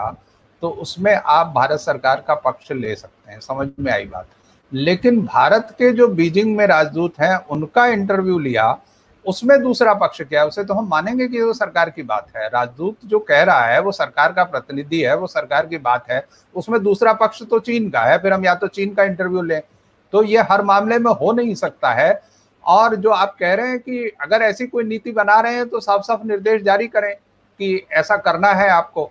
तो उसमें आप भारत सरकार का पक्ष ले सकते हैं, समझ में आई बात। लेकिन भारत के जो बीजिंग में राजदूत हैं, उनका इंटरव्यू लिया, उसमें दूसरा पक्ष क्या है? उसे तो हम मानेंगे कि वो सरकार की बात है। राजदूत जो कह रहा है, वो सरकार का प्रतिनिधि है, वो सरकार की बात है। उसमें दूसरा पक्ष तो चीन का है, फिर हम या तो चीन का इंटरव्यू लें। तो ये हर मामले में हो नहीं सकता है। और जो आप कह रहे हैं कि अगर ऐसी कोई नीति बना रहे हैं तो साफ़ साफ़ निर्देश जारी करें कि ऐसा करना है आपको।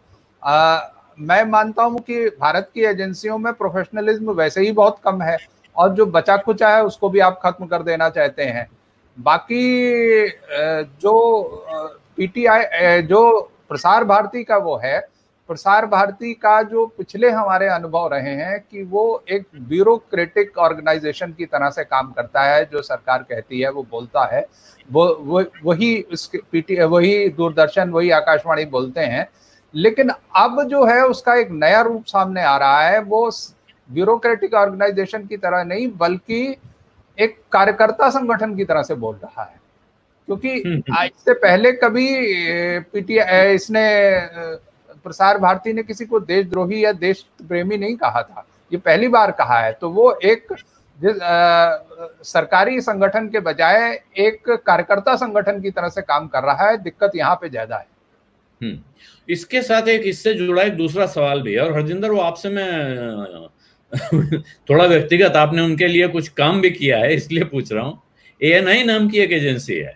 मैं मानता हूँ कि भारत की एजेंसियों में प्रोफेशनलिज्म वैसे ही बहुत कम है और जो बचा खुचा है उसको भी आप खत्म कर देना चाहते हैं। बाकी जो पीटीआई जो प्रसार भारती का वो है, प्रसार भारती का जो पिछले हमारे अनुभव रहे हैं कि वो एक ब्यूरोक्रेटिक ऑर्गेनाइजेशन की तरह से काम करता है, जो सरकार कहती है, वो बोलता है। वो वही पीटी, वही दूरदर्शन, वही आकाशवाणी बोलते हैं लेकिन अब जो है उसका एक नया रूप सामने आ रहा है वो ब्यूरोक्रेटिक ऑर्गेनाइजेशन की तरह नहीं बल्कि एक कार्यकर्ता संगठन की तरह से बोल रहा है। क्योंकि हम्म, हम्म। इससे पहले कभी पीटीआई इसने प्रसार भारती ने किसी को देशद्रोही या देश प्रेमी नहीं कहा था। ये पहली बार कहा है। तो वो एक आ, सरकारी संगठन के बजाय एक कार्यकर्ता संगठन की तरह से काम कर रहा है। दिक्कत यहाँ पे ज़्यादा है। इसके साथ एक इससे जुड़ा एक दूसरा सवाल भी है, और हरजिंदर, वो आपसे मैं, थोड़ा व्यक्तिगत, आपने उनके लिए कुछ काम भी किया है, इसलिए पूछ रहा हूँ। ए नाम की एक एजेंसी है,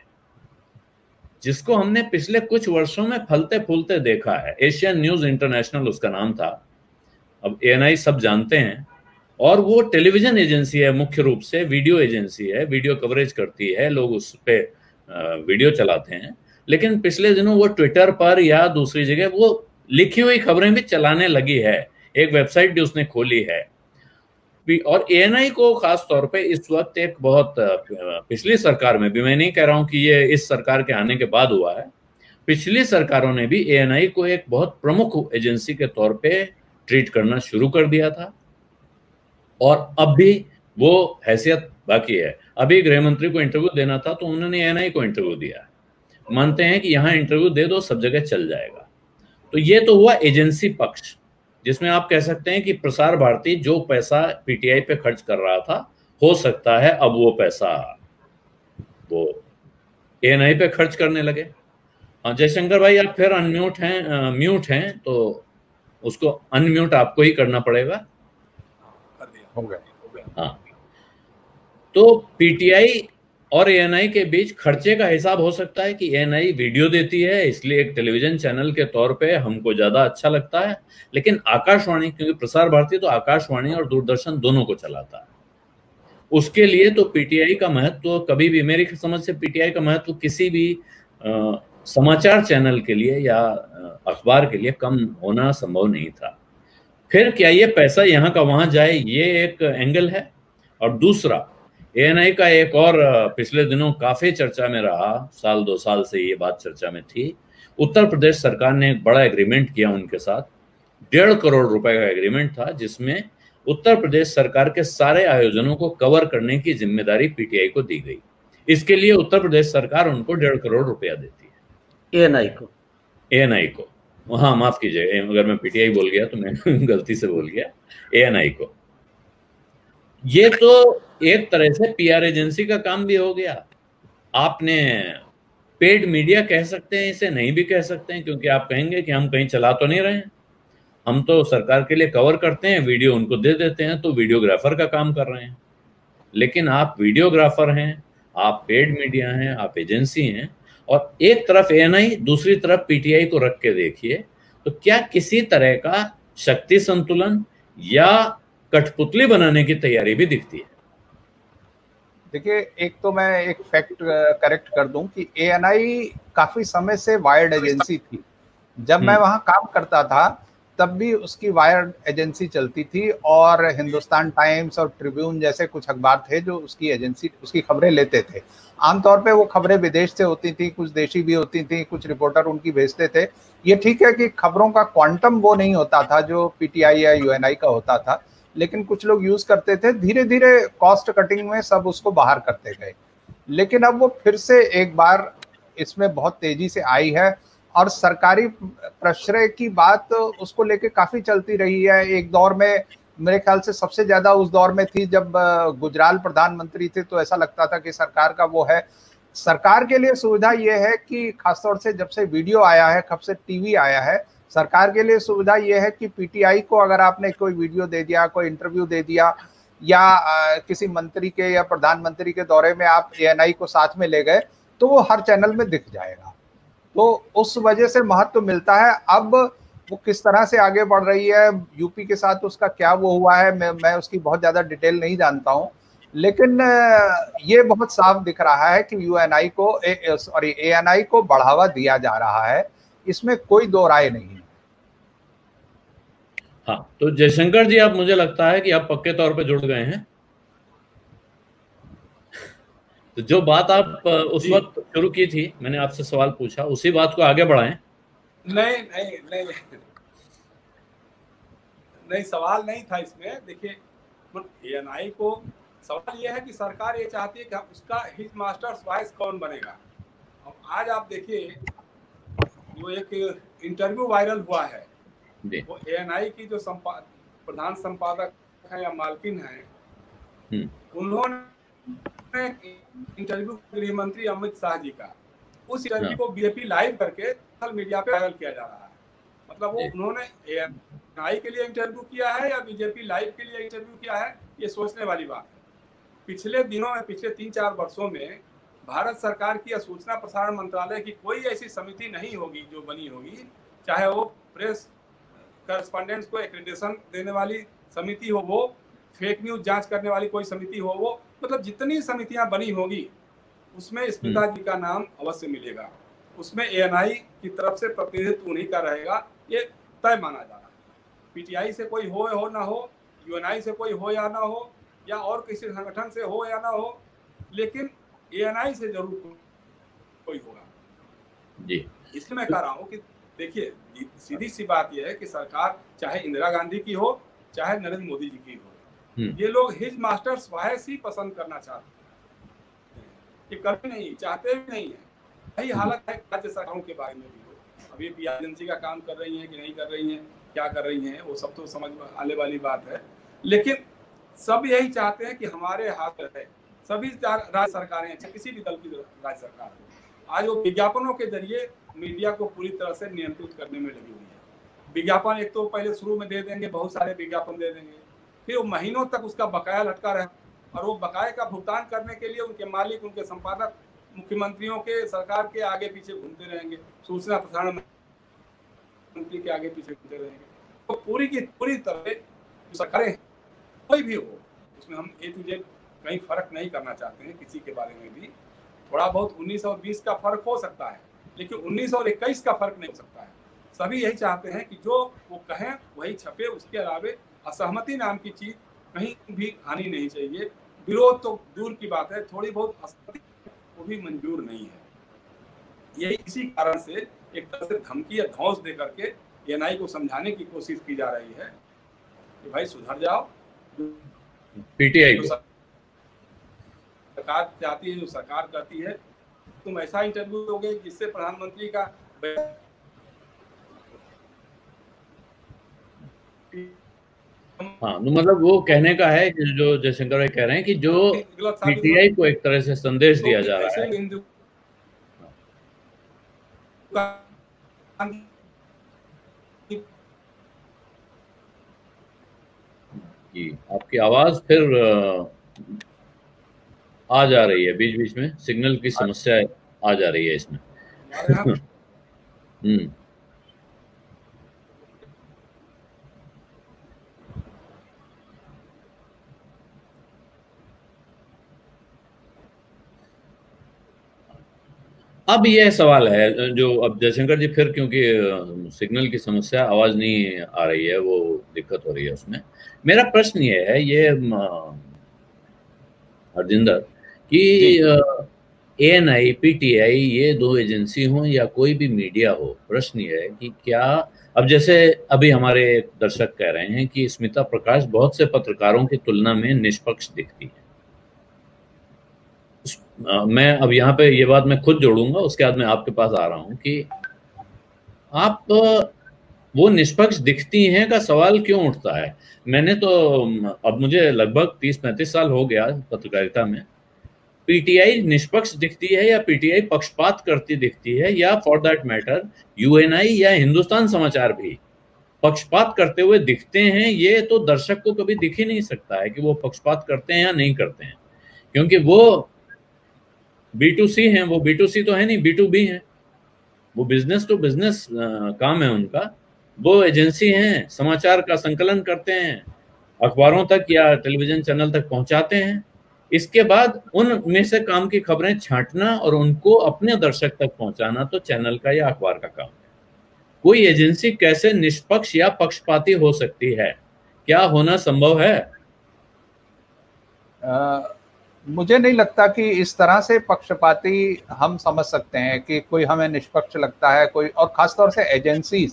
जिसको हमने पिछले कुछ वर्षों में फलते फूलते देखा है। एशियन न्यूज़ इंटरनेशनल उसका नाम था। अब ए एन आई सब जानते हैं, और वो टेलीविज़न एजेंसी है, मुख्य रूप से वीडियो एजेंसी है, वीडियो कवरेज करती है, लोग उस पर वीडियो चलाते हैं। लेकिन पिछले दिनों वो ट्विटर पर या दूसरी जगह वो लिखी हुई खबरें भी चलाने लगी है। एक वेबसाइट भी उसने खोली है। और एएनआई को खास तौर पे इस वक्त एक बहुत पिछली सरकार में भी मैं नहीं कह रहा हूँ कि ये इस सरकार के आने के बाद हुआ है। पिछली सरकारों ने भी एएनआई को एक बहुत प्रमुख एजेंसी के तौर पे ट्रीट करना शुरू कर दिया था। और अब भी वो हैसियत बाकी है। अभी गृह मंत्री को इंटरव्यू देना था तो उन्होंने एएनआई को इंटरव्यू दिया। मानते हैं कि यहाँ इंटरव्यू दे दो सब जगह चल जाएगा। तो ये तो हुआ एजेंसी पक्ष जिसमें आप कह सकते हैं कि प्रसार भारती जो पैसा पीटीआई पे खर्च कर रहा था हो सकता है अब वो पैसा वो एएनआई पे खर्च करने लगे। हाँ, जयशंकर भाई आप फिर अनम्यूट हैं म्यूट हैं तो उसको अनम्यूट आपको ही करना पड़ेगा। हाँ तो पीटीआई और एएनआई के बीच खर्चे का हिसाब हो सकता है कि एएनआई वीडियो देती है इसलिए एक टेलीविज़न चैनल के तौर पे हमको ज़्यादा अच्छा लगता है। लेकिन आकाशवाणी क्योंकि प्रसार भारती तो आकाशवाणी और दूरदर्शन दोनों को चलाता है। उसके लिए तो पीटीआई का महत्व तो कभी भी मेरी समझ से पीटीआई का महत्व तो किसी भी आ, समाचार चैनल के लिए या अखबार के लिए कम होना संभव नहीं था। फिर क्या ये पैसा यहाँ का वहाँ जाए ये एक एंगल है। और दूसरा एएनआई का एक और पिछले दिनों काफ़ी चर्चा में रहा साल दो साल से ये बात चर्चा में थी। उत्तर प्रदेश सरकार ने एक बड़ा एग्रीमेंट किया उनके साथ। डेढ़ करोड़ रुपए का एग्रीमेंट था जिसमें उत्तर प्रदेश सरकार के सारे आयोजनों को कवर करने की ज़िम्मेदारी पीटीआई को दी गई। इसके लिए उत्तर प्रदेश सरकार उनको डेढ़ करोड़ रुपया देती है। एएनआई को। एएनआई को। हाँ माफ़ कीजिए अगर मैं पीटीआई बोल गया तो मैं गलती से बोल गया। एएनआई को। ये तो एक तरह से पीआर एजेंसी का काम भी हो गया। आपने पेड मीडिया कह सकते हैं, इसे नहीं भी कह सकते हैं, क्योंकि आप कहेंगे कि हम कहीं चला तो नहीं रहे हम तो सरकार के लिए कवर करते हैं वीडियो उनको दे देते हैं तो वीडियोग्राफर का काम कर रहे हैं। लेकिन आप वीडियोग्राफर हैं, आप पेड मीडिया हैं, आप एजेंसी हैं, और एक तरफ़ एएनआई दूसरी तरफ़ पीटीआई को रख के देखिए तो क्या किसी तरह का शक्ति संतुलन या कठपुतली बनाने की तैयारी भी दिखती है। देखिए एक तो मैं एक फैक्ट करेक्ट कर दूँ कि एएनआई काफ़ी समय से वायर्ड एजेंसी थी। जब मैं हम्म। वहाँ काम करता था तब भी उसकी वायर्ड एजेंसी चलती थी और हिंदुस्तान टाइम्स और ट्रिब्यून जैसे कुछ अखबार थे जो उसकी एजेंसी उसकी खबरें लेते थे। आमतौर पे वो खबरें विदेश से होती थी कुछ देशी भी होती थी कुछ रिपोर्टर उनकी भेजते थे। ये ठीक है कि खबरों का क्वांटम वो नहीं होता था जो पीटीआई या यूएनआई का होता था लेकिन कुछ लोग यूज़ करते थे धीरे धीरे कॉस्ट कटिंग में सब उसको बाहर करते गए। लेकिन अब वो फिर से एक बार इसमें बहुत तेज़ी से आई है और सरकारी प्रश्रय की बात उसको लेके काफ़ी चलती रही है। एक दौर में मेरे ख्याल से सबसे ज़्यादा उस दौर में थी जब गुजराल प्रधानमंत्री थे तो ऐसा लगता था कि सरकार का वो है। सरकार के लिए सुविधा ये है कि खासतौर से जब से वीडियो आया है कब से टीवी आया है सरकार के लिए सुविधा यह है कि पीटीआई को अगर आपने कोई वीडियो दे दिया, कोई इंटरव्यू दे दिया, या किसी मंत्री के या प्रधानमंत्री के दौरे में आप एएनआई को साथ में ले गए तो वो हर चैनल में दिख जाएगा। तो उस वजह से महत्व मिलता है। अब वो किस तरह से आगे बढ़ रही है, यूपी के साथ उसका क्या वो हुआ है, मैं मैं उसकी बहुत ज़्यादा डिटेल नहीं जानता हूँ। लेकिन ये बहुत साफ़ दिख रहा है कि यूएनआई को सॉरी एएनआई को बढ़ावा दिया जा रहा है। इसमें कोई दो राय नहीं है तो जयशंकर जी आप मुझे लगता है कि आप पक्के तौर पे जुड़ गए हैं। तो जो बात आप उस वक्त शुरू की थी मैंने आपसे सवाल पूछा उसी बात को आगे बढ़ाएँ। नहीं नहीं नहीं। नहीं सवाल नहीं था इसमें। देखिए एएनआई को सवाल यह है कि सरकार ये चाहती है कि उसका हिज मास्टर्स वाइस कौन बनेगा? अब आज आप देखिए जो एक इंटरव्यू वायरल हुआ है। वो एएनआई की जो संपा, प्रधान संपादक है या मालकिन है हम्म। उन्होंने इंटरव्यू गृह मंत्री अमित शाह जी का। उस इंटरव्यू हाँ। को बीजेपी लाइव करके सोशल मीडिया पे वायरल किया जा रहा है। मतलब वो उन्होंने एएनआई के लिए इंटरव्यू किया है या बीजेपी लाइव के लिए इंटरव्यू किया है ये सोचने वाली बात है। पिछले दिनों में पिछले तीन चार वर्षों में भारत सरकार की या सूचना प्रसारण मंत्रालय की कोई ऐसी समिति नहीं होगी जो बनी होगी चाहे वो प्रेस करस्पॉन्डेंट्स को एक्रेडिटेशन देने वाली समिति हो वो फेक न्यूज़ जाँच करने वाली कोई समिति हो वो मतलब जितनी समितियाँ बनी होगी उसमें स्मिता हम्म। जी का नाम अवश्य मिलेगा। उसमें एएनआई की तरफ़ से प्रतिनिधित्व उन्हीं का रहेगा ये तय माना जा रहा है। पीटीआई से कोई हो हो ना हो यूएनआई से कोई हो या ना हो या और किसी संगठन से हो या ना हो लेकिन एएनआई से ज़रूर कोई होगा। जी। इसलिए मैं कह रहा हूँ कि देखिए सीधी सी बात यह है कि सरकार चाहे इंदिरा गांधी की हो चाहे नरेंद्र मोदी जी की हो हम्म। ये लोग हिज मास्टर्स वायस ही पसंद करना चाहते हैं। ये कभी नहीं चाहते भी नहीं है। यही हालत है राज्य सरकारों के बारे में भी हो। अभी पी एजेंसी का काम कर रही है कि नहीं कर रही है क्या कर रही है वो सब तो समझ आने वाली बात है। लेकिन सब यही चाहते हैं कि हमारे हाथ रहे। सभी राज्य सरकारें किसी भी दल की राज्य सरकार आज वो विज्ञापनों के ज़रिए मीडिया को पूरी तरह से नियंत्रित करने में लगी हुई है। विज्ञापन एक तो पहले शुरू में दे देंगे, बहुत सारे विज्ञापन दे देंगे। फिर वो महीनों तक उसका बकाया लटका रहे। और वो बकाये का भुगतान करने के लिए उनके मालिक, उनके संपादक, मुख्यमंत्रियों के, सरकार के आगे पीछे घूमते रहेंगे, सूचना प्रसारण मंत्री के आगे पीछे घूमते रहेंगे। तो पूरी की पूरी तरह सरकारें कोई भी हो, उसमें हम ए टू जेड कहीं फ़र्क नहीं करना चाहते हैं, किसी के बारे में भी। थोड़ा बहुत 19 और 20 का फ़र्क हो सकता है। लेकिन 19 और 21 का फ़र्क नहीं हो सकता है। सभी यही चाहते हैं कि जो वो कहें वही छपे उसके अलावे असहमति नाम की चीज़ कहीं भी आनी नहीं चाहिए। विरोध तो दूर की बात है थोड़ी बहुत असहमति वो भी मंजूर नहीं है। यही इसी कारण से एक तरह से धमकी या धौस दे करके एनआई को समझाने की कोशिश की जा रही है कि भाई सुधर जाओ। पीटीआई सरकार चाहती है जो सरकार कहती है तुम ऐसा इंटरव्यू दोगे जिससे प्रधानमंत्री का हाँ तो मतलब वो कहने का है जो जयशंकर भाई कह रहे हैं कि जो पीटीआई को एक तरह से संदेश दिया जा रहा है। जी, आपकी आवाज़ फिर आ जा रही है बीच बीच में सिग्नल की समस्या आ जा रही है इसमें। हम्म। अब यह सवाल है जो अब जयशंकर जी फिर क्योंकि सिग्नल की समस्या आवाज़ नहीं आ रही है वो दिक्कत हो रही है उसमें। मेरा प्रश्न ये है ये हरजिंदर कि A N I P T I ये दो एजेंसी हो या कोई भी मीडिया हो प्रश्न ये है कि क्या अब जैसे अभी हमारे दर्शक कह रहे हैं कि स्मिता प्रकाश बहुत से पत्रकारों की तुलना में निष्पक्ष दिखती है। मैं अब यहाँ पे ये बात मैं खुद जोड़ूँगा उसके बाद मैं आपके पास आ रहा हूँ कि आप वो निष्पक्ष दिखती हैं का सवाल क्यों उठता है? मैंने तो अब मुझे लगभग तीस पैंतीस साल हो गया पत्रकारिता में। पीटीआई निष्पक्ष दिखती है या पीटीआई पक्षपात करती दिखती है या फॉर दैट मैटर यूएनआई या हिंदुस्तान समाचार भी पक्षपात करते हुए दिखते हैं, ये तो दर्शक को कभी दिख ही नहीं सकता है कि वो पक्षपात करते हैं या नहीं करते हैं। क्योंकि वो बी टू सी है, वो बी टू सी तो है नहीं बी टू बी है। वो बिज़नेस टू बिज़नेस काम है उनका। वो एजेंसी हैं, समाचार का संकलन करते हैं, अखबारों तक या टेलीविज़न चैनल तक पहुंचाते हैं। इसके बाद उन में से काम की खबरें छांटना और उनको अपने दर्शक तक पहुंचाना तो चैनल का या अखबार का काम है। कोई एजेंसी कैसे निष्पक्ष या पक्षपाती हो सकती है? क्या होना संभव है? आ, मुझे नहीं लगता कि इस तरह से पक्षपाती हम समझ सकते हैं कि कोई हमें निष्पक्ष लगता है कोई और खासतौर से एजेंसी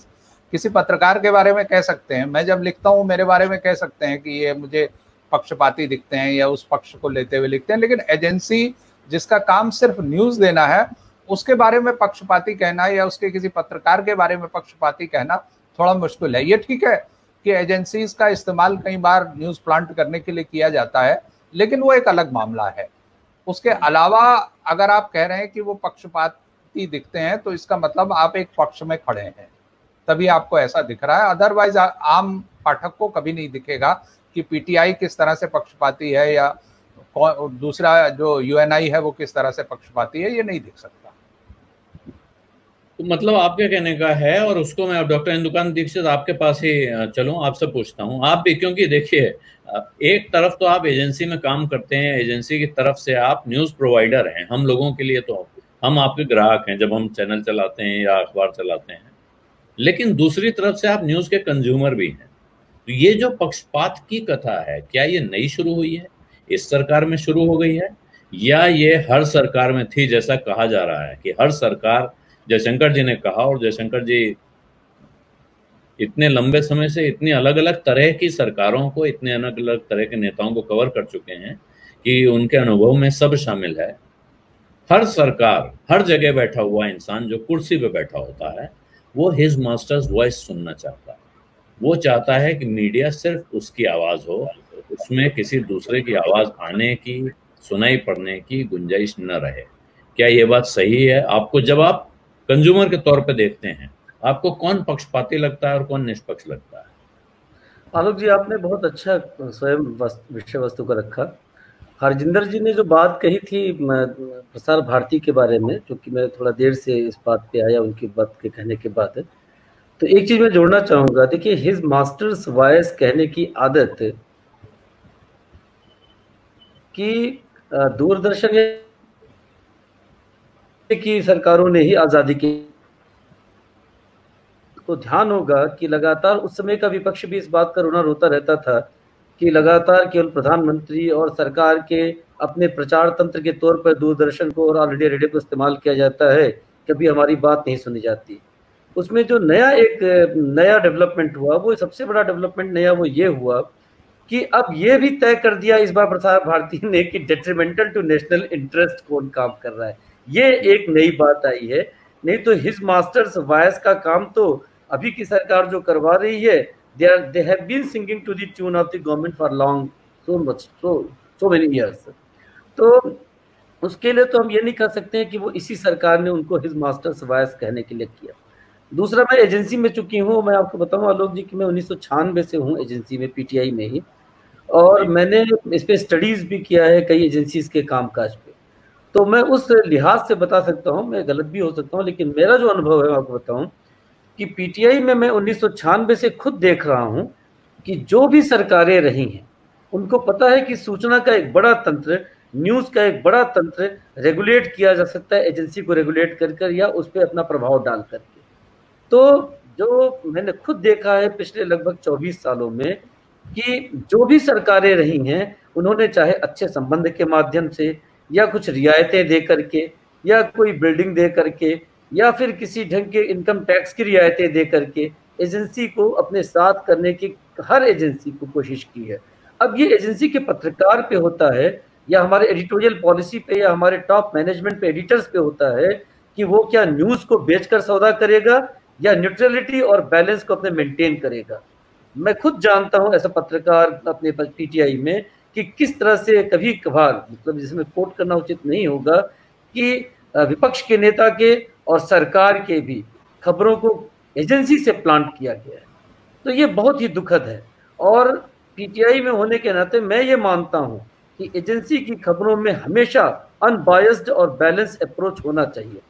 किसी पत्रकार के बारे में कह सकते हैं। मैं जब लिखता हूँ मेरे बारे में कह सकते हैं कि ये मुझे पक्षपाती दिखते हैं या उस पक्ष को लेते हुए लिखते हैं, लेकिन एजेंसी जिसका काम सिर्फ़ न्यूज़ देना है, उसके बारे में पक्षपाती कहना या उसके किसी पत्रकार के बारे में पक्षपाती कहना थोड़ा मुश्किल है। ये ठीक है कि एजेंसीज का इस्तेमाल कई बार न्यूज़ प्लांट करने के लिए किया जाता है, लेकिन वो एक अलग मामला है। उसके अलावा अगर आप कह रहे हैं कि वो पक्षपाती दिखते हैं तो इसका मतलब आप एक पक्ष में खड़े हैं। तभी आपको ऐसा दिख रहा है अदरवाइज़ आम पाठक को कभी नहीं दिखेगा कि पीटीआई किस तरह से पक्षपाती है या दूसरा जो यूएनआई है वो किस तरह से पक्षपाती है, ये नहीं दिख सकता। तो मतलब आपके कहने का है और उसको मैं डॉक्टर इंदुकान दीक्षित आपके पास ही चलूँ, आपसे पूछता हूँ। आप भी, क्योंकि देखिए एक तरफ़ तो आप एजेंसी में काम करते हैं, एजेंसी की तरफ़ से आप न्यूज़ प्रोवाइडर हैं, हम लोगों के लिए तो हम आपके ग्राहक हैं, जब हम चैनल चलाते हैं या अखबार चलाते हैं। लेकिन दूसरी तरफ़ से आप न्यूज़ के कंज्यूमर भी हैं। तो ये जो पक्षपात की कथा है, क्या ये नई शुरू हुई है? इस सरकार में शुरू हो गई है? या ये हर सरकार में थी, जैसा कहा जा रहा है कि हर सरकार, जयशंकर जी ने कहा और जयशंकर जी इतने लंबे समय से इतनी अलग अलग तरह की सरकारों को, इतने अलग अलग तरह के नेताओं को कवर कर चुके हैं कि उनके अनुभव में सब शामिल है। हर सरकार, हर जगह बैठा हुआ इंसान जो कुर्सी पे बैठा होता है, वो हिज मास्टर्स वॉइस सुनना चाहता है। वो चाहता है कि मीडिया सिर्फ़ उसकी आवाज़ हो, उसमें किसी दूसरे की आवाज़ आने की, सुनाई पड़ने की गुंजाइश न रहे। क्या ये बात सही है? आपको जब आप कंज्यूमर के तौर पे देखते हैं, आपको कौन पक्षपाती लगता है और कौन निष्पक्ष लगता है? आलोक जी, आपने बहुत अच्छा स्वयं विषय वस्तु का रखा। हरजिंदर जी ने जो बात कही थी प्रसार भारती के बारे में, जो कि मैं थोड़ा देर से इस बात पे आया, उनकी बात के कहने के बाद तो एक चीज़ मैं जोड़ना चाहूँगा, देखिए हिज मास्टर्स वॉयस कहने की आदत कि दूरदर्शन की सरकारों ने ही आज़ादी की तो ध्यान होगा कि लगातार उस समय का विपक्ष भी इस बात का रोना रोता रहता था कि लगातार केवल प्रधानमंत्री और सरकार के अपने प्रचार तंत्र के तौर पर दूरदर्शन को और ऑल इंडिया रेडियो को इस्तेमाल किया जाता है, कभी हमारी बात नहीं सुनी जाती। उसमें जो नया एक, नया डेवलपमेंट हुआ, वो सबसे बड़ा डेवलपमेंट नया वो ये हुआ कि अब ये भी तय कर दिया इस बार प्रसार भारती ने कि डेट्रीमेंटल टू नेशनल इंटरेस्ट कौन काम कर रहा है। ये एक नई बात आई है। नहीं तो हिज मास्टर्स वायस का काम तो अभी की सरकार जो करवा रही है, they are, they have been singing to the tune of the government for long, so much, so so many years तो उसके लिए तो हम ये नहीं कह सकते हैं कि वो इसी सरकार ने उनको हिज मास्टर्स वायस कहने के लिए किया। दूसरा मैं एजेंसी में चुकी हूँ। मैं आपको बताऊँ आलोक जी कि मैं उन्नीस सौ छियानवे से हूँ एजेंसी में पीटीआई में ही। और मैंने इस पर स्टडीज़ भी किया है कई एजेंसीज के कामकाज पे। तो मैं उस लिहाज से बता सकता हूँ मैं गलत भी हो सकता हूँ लेकिन मेरा जो अनुभव है मैं आपको बताऊँ कि पीटीआई में मैं उन्नीस सौ छियानबे से खुद देख रहा हूँ कि जो भी सरकारें रही हैं उनको पता है कि सूचना का एक बड़ा तंत्र न्यूज़ का एक बड़ा तंत्र रेगुलेट किया जा सकता है एजेंसी को रेगुलेट कर कर या उस पर अपना प्रभाव डाल करके तो जो मैंने खुद देखा है पिछले लगभग 24 सालों में कि जो भी सरकारें रही हैं, उन्होंने चाहे अच्छे संबंध के माध्यम से, या कुछ रियायतें दे करके, या कोई बिल्डिंग दे करके, या फिर किसी ढंग के इनकम टैक्स की रियायतें दे करके, एजेंसी को अपने साथ करने की, हर एजेंसी को कोशिश की है। अब ये एजेंसी के पत्रकार पे होता है, या हमारे एडिटोरियल पॉलिसी पे, या हमारे टॉप मैनेजमेंट पे, एडिटर्स पे होता है कि वो क्या न्यूज़ को बेचकर सौदा करेगा या न्यूट्रलिटी और बैलेंस को अपने मेंटेन करेगा। मैं खुद जानता हूँ ऐसा पत्रकार अपने पीटीआई में कि किस तरह से कभी कभार मतलब जिसमें कोट करना उचित नहीं होगा, कि विपक्ष के नेता के और सरकार के भी खबरों को एजेंसी से प्लांट किया गया है। तो ये बहुत ही दुखद है। और पीटीआई में होने के नाते मैं ये मानता हूँ कि एजेंसी की खबरों में हमेशा अनबायस्ड और बैलेंस अप्रोच होना चाहिए।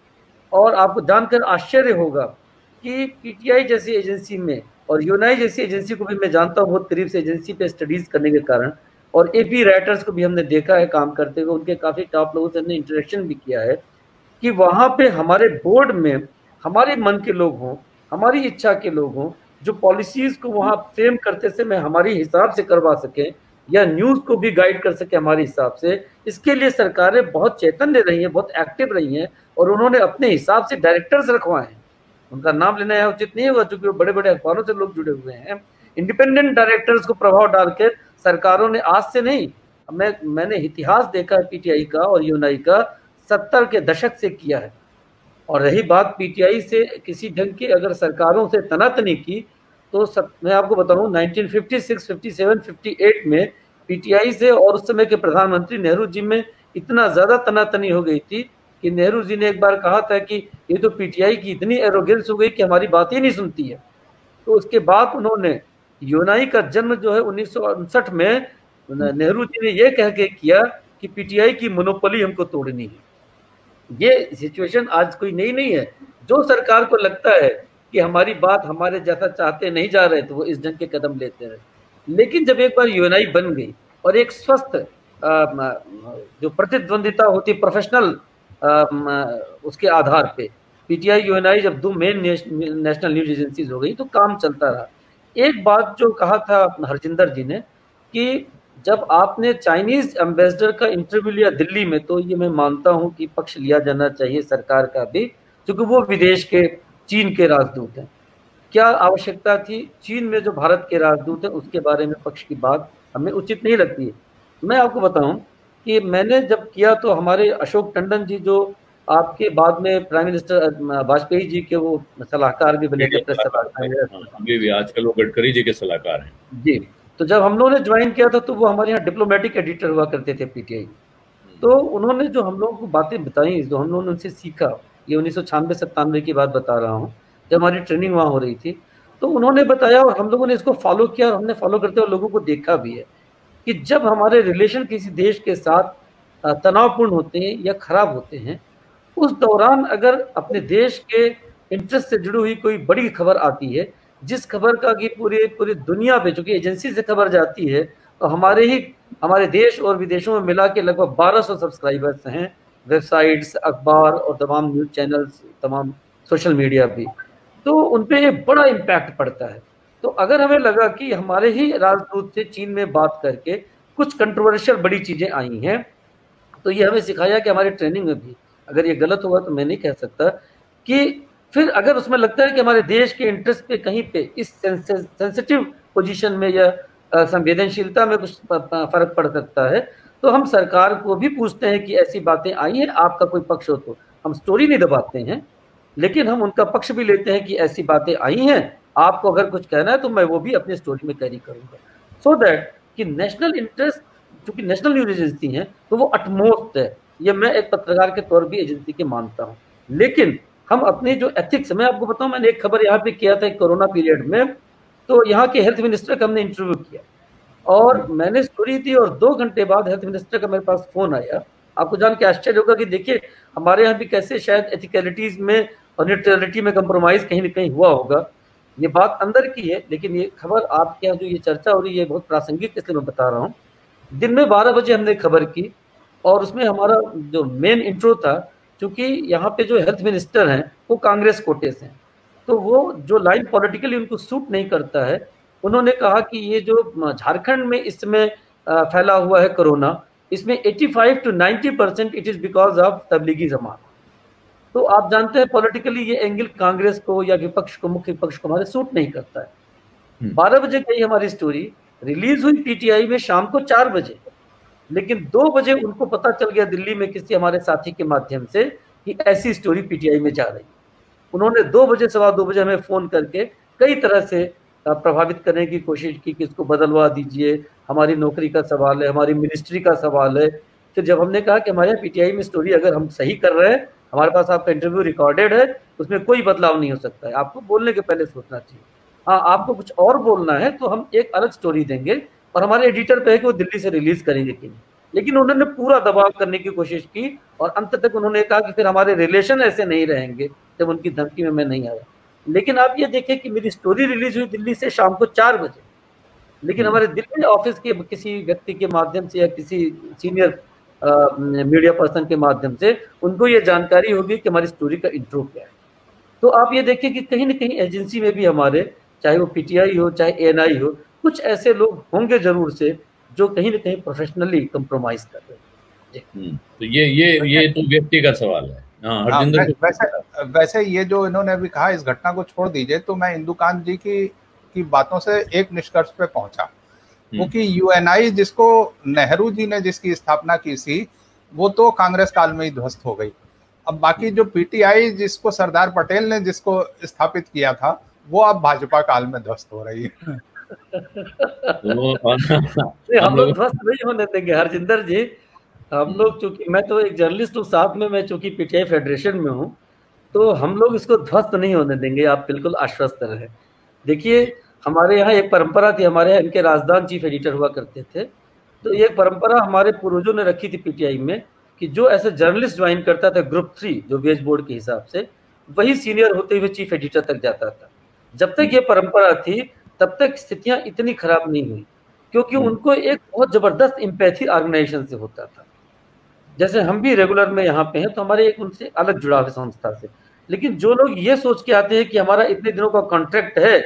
और आपको जानकर आश्चर्य होगा कि पीटीआई जैसी एजेंसी में और यूनाई जैसी एजेंसी को भी मैं जानता हूँ, बहुत करीब से एजेंसी पे स्टडीज़ करने के कारण और ए पी राइटर्स को भी हमने देखा है काम करते हुए, उनके काफ़ी टॉप लोगों से हमने इंटरेक्शन भी किया है कि वहाँ पे हमारे बोर्ड में हमारे मन के लोग हों, हमारी इच्छा के लोग हों, जो पॉलिसीज़ को वहाँ फ्रेम करते समय हमारी हिसाब से करवा सकें या न्यूज़ को भी गाइड कर सके हमारे हिसाब से, इसके लिए सरकारें बहुत चैतन्य रही हैं, बहुत एक्टिव रही हैं और उन्होंने अपने हिसाब से डायरेक्टर्स रखवाए हैं। उनका नाम लेना यह उचित नहीं होगा चूँकि वो बड़े बड़े अखबारों से लोग जुड़े हुए हैं। इंडिपेंडेंट डायरेक्टर्स को प्रभाव डालकर सरकारों ने आज से नहीं मैं मैंने इतिहास देखा है पीटीआई का और यूनाई का सत्तर के दशक से किया है। और रही बात पीटीआई से किसी ढंग की अगर सरकारों से तनातनी की तो सब मैं आपको बताऊँ 1956, 57, 58 में पीटीआई से और उस समय के प्रधानमंत्री नेहरू जी में इतना ज़्यादा तनातनी हो गई थी कि नेहरू जी ने एक बार कहा था कि ये तो पीटीआई की इतनी एरोगेंस हो गई कि हमारी बात ही नहीं सुनती है। तो उसके बाद उन्होंने यूनाई का जन्म जो है उन्नीस में, नेहरू जी ने यह कह के किया कि पीटीआई की मोनोपोली हमको तोड़नी है। ये सिचुएशन आज कोई नई नहीं है। जो सरकार को लगता है कि हमारी बात हमारे जैसा चाहते नहीं जा रहे तो वो इस ढंग के कदम लेते रहे लेकिन जब एक बार यूएनआई बन गई और एक स्वस्थ जो प्रतिद्वंदिता होती प्रोफेशनल उसके आधार पे। पीटीआई, यूएनआई जब दो मेन नेशनल न्यूज़ एजेंसीज हो गई तो काम चलता रहा। एक बात जो कहा था हरजिंदर जी ने, कि जब आपने चाइनीज़ एम्बेसडर का इंटरव्यू लिया दिल्ली में तो ये मैं मानता हूँ कि पक्ष लिया जाना चाहिए सरकार का भी, क्योंकि वो विदेश के, चीन के राजदूत हैं। क्या आवश्यकता थी? चीन में जो भारत के राजदूत हैं, उसके बारे में पक्ष की बात हमें उचित नहीं लगती है। मैं आपको बताऊँ कि मैंने जब किया तो हमारे अशोक टंडन जी जो आपके बाद में प्राइम मिनिस्टर वाजपेयी जी के वो सलाहकार भी बने थे प्रेस सलाहकार आजकल वो गडकरी जी के सलाहकार हैं। जी तो जब हम लोगों ने ज्वाइन किया था तो वो हमारे यहाँ डिप्लोमेटिक एडिटर हुआ करते थे पीटीआई तो उन्होंने जो हम लोगों को बातें बताई जो हम लोगों ने उनसे सीखा ये उन्नीस सौ सत्तानवे की बात बता रहा हूँ जब हमारी ट्रेनिंग वहाँ हो रही थी तो उन्होंने बताया और हम लोगों ने इसको फॉलो किया और हमने फॉलो करते हुए लोगों को देखा भी है। कि जब हमारे रिलेशन किसी देश के साथ तनावपूर्ण होते हैं या खराब होते हैं, उस दौरान अगर अपने देश के इंटरेस्ट से जुड़ी हुई कोई बड़ी खबर आती है, जिस खबर का कि पूरी पूरी दुनिया पे चूँकि एजेंसी से खबर जाती है तो हमारे ही, हमारे देश और विदेशों में मिला के लगभग 1200 सब्सक्राइबर्स हैं वेबसाइट्स अखबार और तमाम न्यूज़ चैनल्स तमाम सोशल मीडिया भी। तो उन पर बड़ा इम्पैक्ट पड़ता है। तो अगर हमें लगा कि हमारे ही राजदूत से चीन में बात करके, कुछ कंट्रोवर्शियल बड़ी चीज़ें आई हैं तो ये हमें सिखाया कि हमारी ट्रेनिंग में भी अगर ये गलत हुआ तो मैं नहीं कह सकता कि फिर अगर उसमें लगता है कि हमारे देश के इंटरेस्ट पे कहीं पे इस सेंसिटिव पोजीशन में या संवेदनशीलता में कुछ फ़र्क पड़ सकता है तो हम सरकार को भी पूछते हैं कि ऐसी बातें आई हैं, आपका कोई पक्ष हो तो। हम स्टोरी नहीं दबाते हैं, लेकिन हम उनका पक्ष भी लेते हैं कि ऐसी बातें आई हैं आपको अगर कुछ कहना है तो मैं वो भी अपनी स्टोरी में कैरी करूँगा। सो so दैट कि नेशनल इंटरेस्ट चूँकि नेशनल न्यूज़ एजेंसी है तो वो अटमोस्ट है। ये मैं एक पत्रकार के तौर भी एजेंसी के मानता हूँ। लेकिन हम अपने जो एथिक्स मैं आपको बताऊँ, मैंने एक खबर यहाँ पे किया था कोरोना पीरियड में तो यहाँ के हेल्थ मिनिस्टर का हमने इंटरव्यू किया। और मैंने स्टोरी दी और दो घंटे बाद हेल्थ मिनिस्टर का मेरे पास फ़ोन आया। आपको जान के आश्चर्य होगा कि देखिए, हमारे यहाँ भी कैसे शायद एथिकलिटीज में और न्यूट्रलिटी में कंप्रोमाइज कहीं ना कहीं हुआ होगा। ये बात अंदर की है, लेकिन ये खबर आपके यहाँ जो ये चर्चा हो रही है बहुत प्रासंगिक इसलिए मैं बता रहा हूँ। दिन में बारह बजे हमने खबर की, और उसमें हमारा जो मेन इंट्रो था क्योंकि यहाँ पे जो हेल्थ मिनिस्टर हैं, वो कांग्रेस कोटे से हैं। तो वो जो लाइन पॉलिटिकली उनको सूट नहीं करता है, उन्होंने कहा कि ये जो झारखंड में इसमें फैला हुआ है कोरोना, इसमें 85 to 90 percent it is because of Tablighi Jamaat. तो आप जानते हैं पॉलिटिकली ये एंगल कांग्रेस को या विपक्ष को मुख्य विपक्ष को हमारे सूट नहीं करता है। हम्म। बारह बजे गई हमारी स्टोरी रिलीज़ हुई पीटीआई में शाम को चार बजे। लेकिन दो बजे उनको पता चल गया दिल्ली में किसी हमारे साथी के माध्यम से कि ऐसी स्टोरी पीटीआई में जा रही उन्होंने दो बजे सवा दो बजे हमें फ़ोन करके कई तरह से प्रभावित करने की कोशिश की कि इसको बदलवा दीजिए। हमारी नौकरी का सवाल है हमारी मिनिस्ट्री का सवाल है। फिर जब हमने कहा कि हमारे यहाँ पीटीआई में स्टोरी अगर हम सही कर रहे हैं हमारे पास आपका इंटरव्यू रिकॉर्डेड है उसमें कोई बदलाव नहीं हो सकता है। आपको बोलने के पहले सोचना चाहिए। हाँ आपको कुछ और बोलना है तो हम एक अलग स्टोरी देंगे और हमारे एडिटर पे है कि वो दिल्ली से रिलीज़ करेंगे कि नहीं। लेकिन उन्होंने पूरा दबाव करने की कोशिश की और अंत तक उन्होंने कहा कि फिर हमारे रिलेशन ऐसे नहीं रहेंगे जब उनकी धमकी में मैं नहीं आया। लेकिन आप ये देखें कि मेरी स्टोरी रिलीज़ हुई दिल्ली से शाम को चार बजे। लेकिन हमारे दिल्ली ऑफ़िस के किसी व्यक्ति के माध्यम से या किसी सीनियर मीडिया पर्सन के माध्यम से उनको ये जानकारी होगी कि हमारी स्टोरी का इंट्रो क्या है। तो आप ये देखिए कि कहीं ना कहीं एजेंसी में भी हमारे चाहे वो पीटीआई हो चाहे एएनआई हो कुछ ऐसे लोग होंगे ज़रूर से जो कहीं ना कहीं प्रोफेशनली कम्प्रोमाइज कर रहे हैं। हम्म, तो ये ये ये तो व्यक्तिगत सवाल है। हाँ, हाँ वैसे वैसे ये जो इन्होंने अभी कहा इस घटना को छोड़ दीजिए तो मैं इंदुकांत जी की की बातों से एक निष्कर्ष पे पहुँचा। क्योंकि यूएनआई जिसको नेहरू जी ने जिसकी स्थापना की थी वो तो कांग्रेस काल में ही ध्वस्त हो गई। अब बाकी जो पीटीआई जिसको सरदार पटेल ने जिसको स्थापित किया था वो अब भाजपा काल में ध्वस्त हो रही है। हम लोग ध्वस्त नहीं होने देंगे हरजिंदर जी। हम लोग चूँकि मैं तो एक जर्नलिस्ट हूँ साथ में मैं चूँकि पीटीआई फेडरेशन में हूँ तो हम लोग इसको ध्वस्त नहीं होने देंगे आप बिल्कुल आश्वस्त रहे। देखिए हमारे यहाँ एक परंपरा थी हमारे यहाँ इनके राजदान चीफ एडिटर हुआ करते थे। तो ये परंपरा हमारे पूर्वजों ने रखी थी पीटीआई में कि जो ऐसे जर्नलिस्ट ज्वाइन करता था ग्रुप थ्री जो वेज बोर्ड के हिसाब से वही सीनियर होते हुए चीफ एडिटर तक जाता था। जब तक ये परंपरा थी तब तक स्थितियाँ इतनी खराब नहीं हुई क्योंकि हम्म। उनको एक बहुत ज़बरदस्त इम्पैथी ऑर्गेनाइजेशन से होता था। जैसे हम भी रेगुलर में यहाँ पे हैं तो हमारे एक उनसे अलग जुड़ाव है संस्था से। लेकिन जो लोग ये सोच के आते हैं कि हमारा इतने दिनों का कॉन्ट्रैक्ट है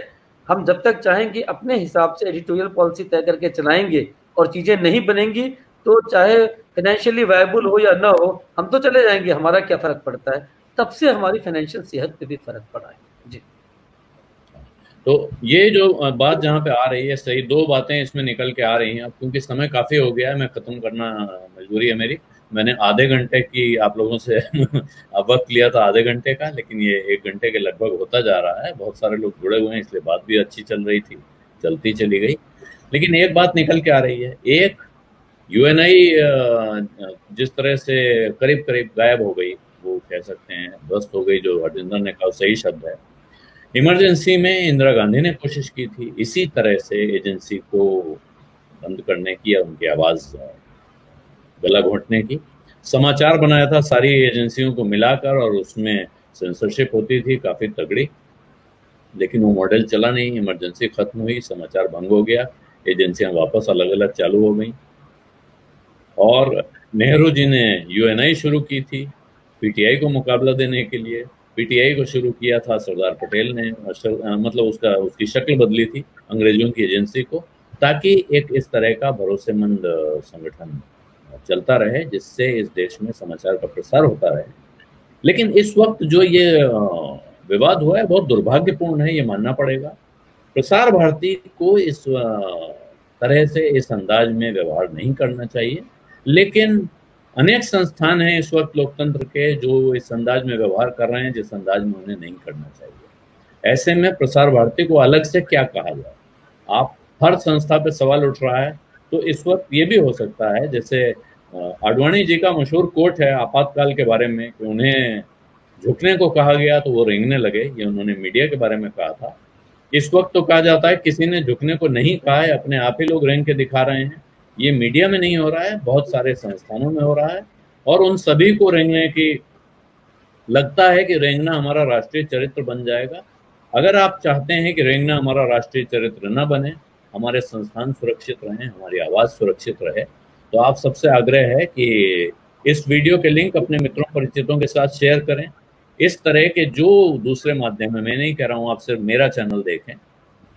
हम जब तक चाहेंगे अपने हिसाब से एडिटोरियल पॉलिसी तय करके चलाएँगे और चीज़ें नहीं बनेंगी तो चाहे फाइनेंशियली वायबल हो या ना हो, हम तो चले जाएँगे, हमारा क्या फ़र्क पड़ता है? तब से हमारी फाइनेंशियल सेहत पे भी फ़र्क पड़ा है। जी। तो ये जो बात जहाँ पे आ रही है, सही, दो बातें इसमें निकल के आ रही हैं, अब क्योंकि समय काफ़ी हो गया है, मैं ख़त्म करना मजबूरी है मेरी। मैंने आधे घंटे की आप लोगों से वक्त लिया था आधे घंटे का, लेकिन ये एक घंटे के लगभग होता जा रहा है। बहुत सारे लोग जुड़े हुए हैं, इसलिए बात भी अच्छी चल रही थी, चलती चली गई। लेकिन एक बात निकल के आ रही है, एक यूएनआई जिस तरह से करीब करीब गायब हो गई, वो कह सकते हैं ध्वस्त हो गई, जो हरजिंदर ने कहा सही शब्द है। इमरजेंसी में इंदिरा गांधी ने कोशिश की थी, इसी तरह से एजेंसी को बंद करने की, या उनकी आवाज़ गला घोटने की। समाचार बनाया था, सारी एजेंसियों को मिलाकर और उसमें सेंसरशिप होती थी, काफ़ी तगड़ी। लेकिन वो मॉडल चला नहीं इमरजेंसी खत्म हुई, समाचार भंग हो गया, एजेंसियाँ वापस अलग अलग चालू हो गई। और नेहरू जी ने यूएनआई शुरू की थी पीटीआई को मुकाबला देने के लिए। पीटीआई को शुरू किया था सरदार पटेल ने मतलब उसका, उसकी शक्ल बदली थी, अंग्रेज़ों की एजेंसी को, ताकि एक इस तरह का भरोसेमंद संगठन चलता रहे, जिससे इस देश में समाचार का प्रसार होता रहे। लेकिन इस वक्त जो ये विवाद हुआ है, बहुत दुर्भाग्यपूर्ण है, ये मानना पड़ेगा। प्रसार भारती को इस तरह से इस अंदाज में व्यवहार नहीं करना चाहिए। लेकिन अनेक संस्थान हैं इस वक्त लोकतंत्र के, जो इस अंदाज में व्यवहार कर रहे हैं, जिस अंदाज में उन्हें नहीं करना चाहिए। ऐसे में प्रसार भारती को अलग से क्या कहा जाए? आप हर संस्था पे सवाल उठ रहा है तो इस वक्त ये भी हो सकता है, जैसे आडवाणी जी का मशहूर कोट है आपातकाल के बारे में कि उन्हें झुकने को कहा गया तो वो रेंगने लगे, ये उन्होंने मीडिया के बारे में कहा था। इस वक्त तो कहा जाता है किसी ने झुकने को नहीं कहा है, अपने आप ही लोग रेंग के दिखा रहे हैं। ये मीडिया में नहीं हो रहा है, बहुत सारे संस्थानों में हो रहा है और उन सभी को रेंगने की लगता है कि रेंगना हमारा राष्ट्रीय चरित्र बन जाएगा। अगर आप चाहते हैं कि रेंगना हमारा राष्ट्रीय चरित्र न बने, हमारे संस्थान सुरक्षित रहें, हमारी आवाज़ सुरक्षित रहे तो आप सबसे आग्रह है कि इस वीडियो के लिंक अपने मित्रों, परिचितों के साथ शेयर करें। इस तरह के जो दूसरे माध्यम है, मैं नहीं कह रहा हूँ आप सिर्फ़ मेरा चैनल देखें,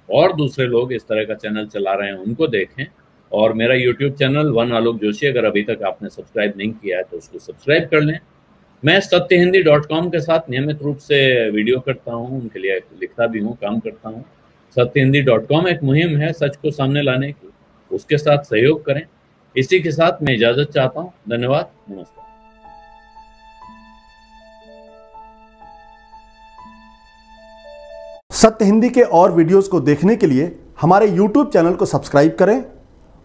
और दूसरे लोग इस तरह का चैनल चला रहे हैं, उनको देखें। और मेरा YouTube channel one Alok Joshi, अगर अभी तक आपने सब्सक्राइब नहीं किया है तो उसको सब्सक्राइब कर लें। मैं सत्य हिंदी डॉट कॉम के साथ नियमित रूप से वीडियो करता हूँ, उनके लिए लिखता भी हूँ, काम करता हूँ। सत्य हिंदी डॉट कॉम एक मुहिम है सच को सामने लाने की, उसके साथ सहयोग करें। इसी के साथ मैं इजाज़त चाहता हूँ। धन्यवाद। नमस्कार। सत्य हिंदी के और वीडियोस को देखने के लिए हमारे YouTube चैनल को सब्सक्राइब करें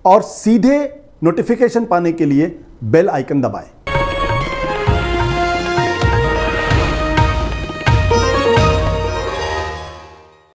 और सीधे नोटिफिकेशन पाने के लिए बेल आइकन दबाएँ।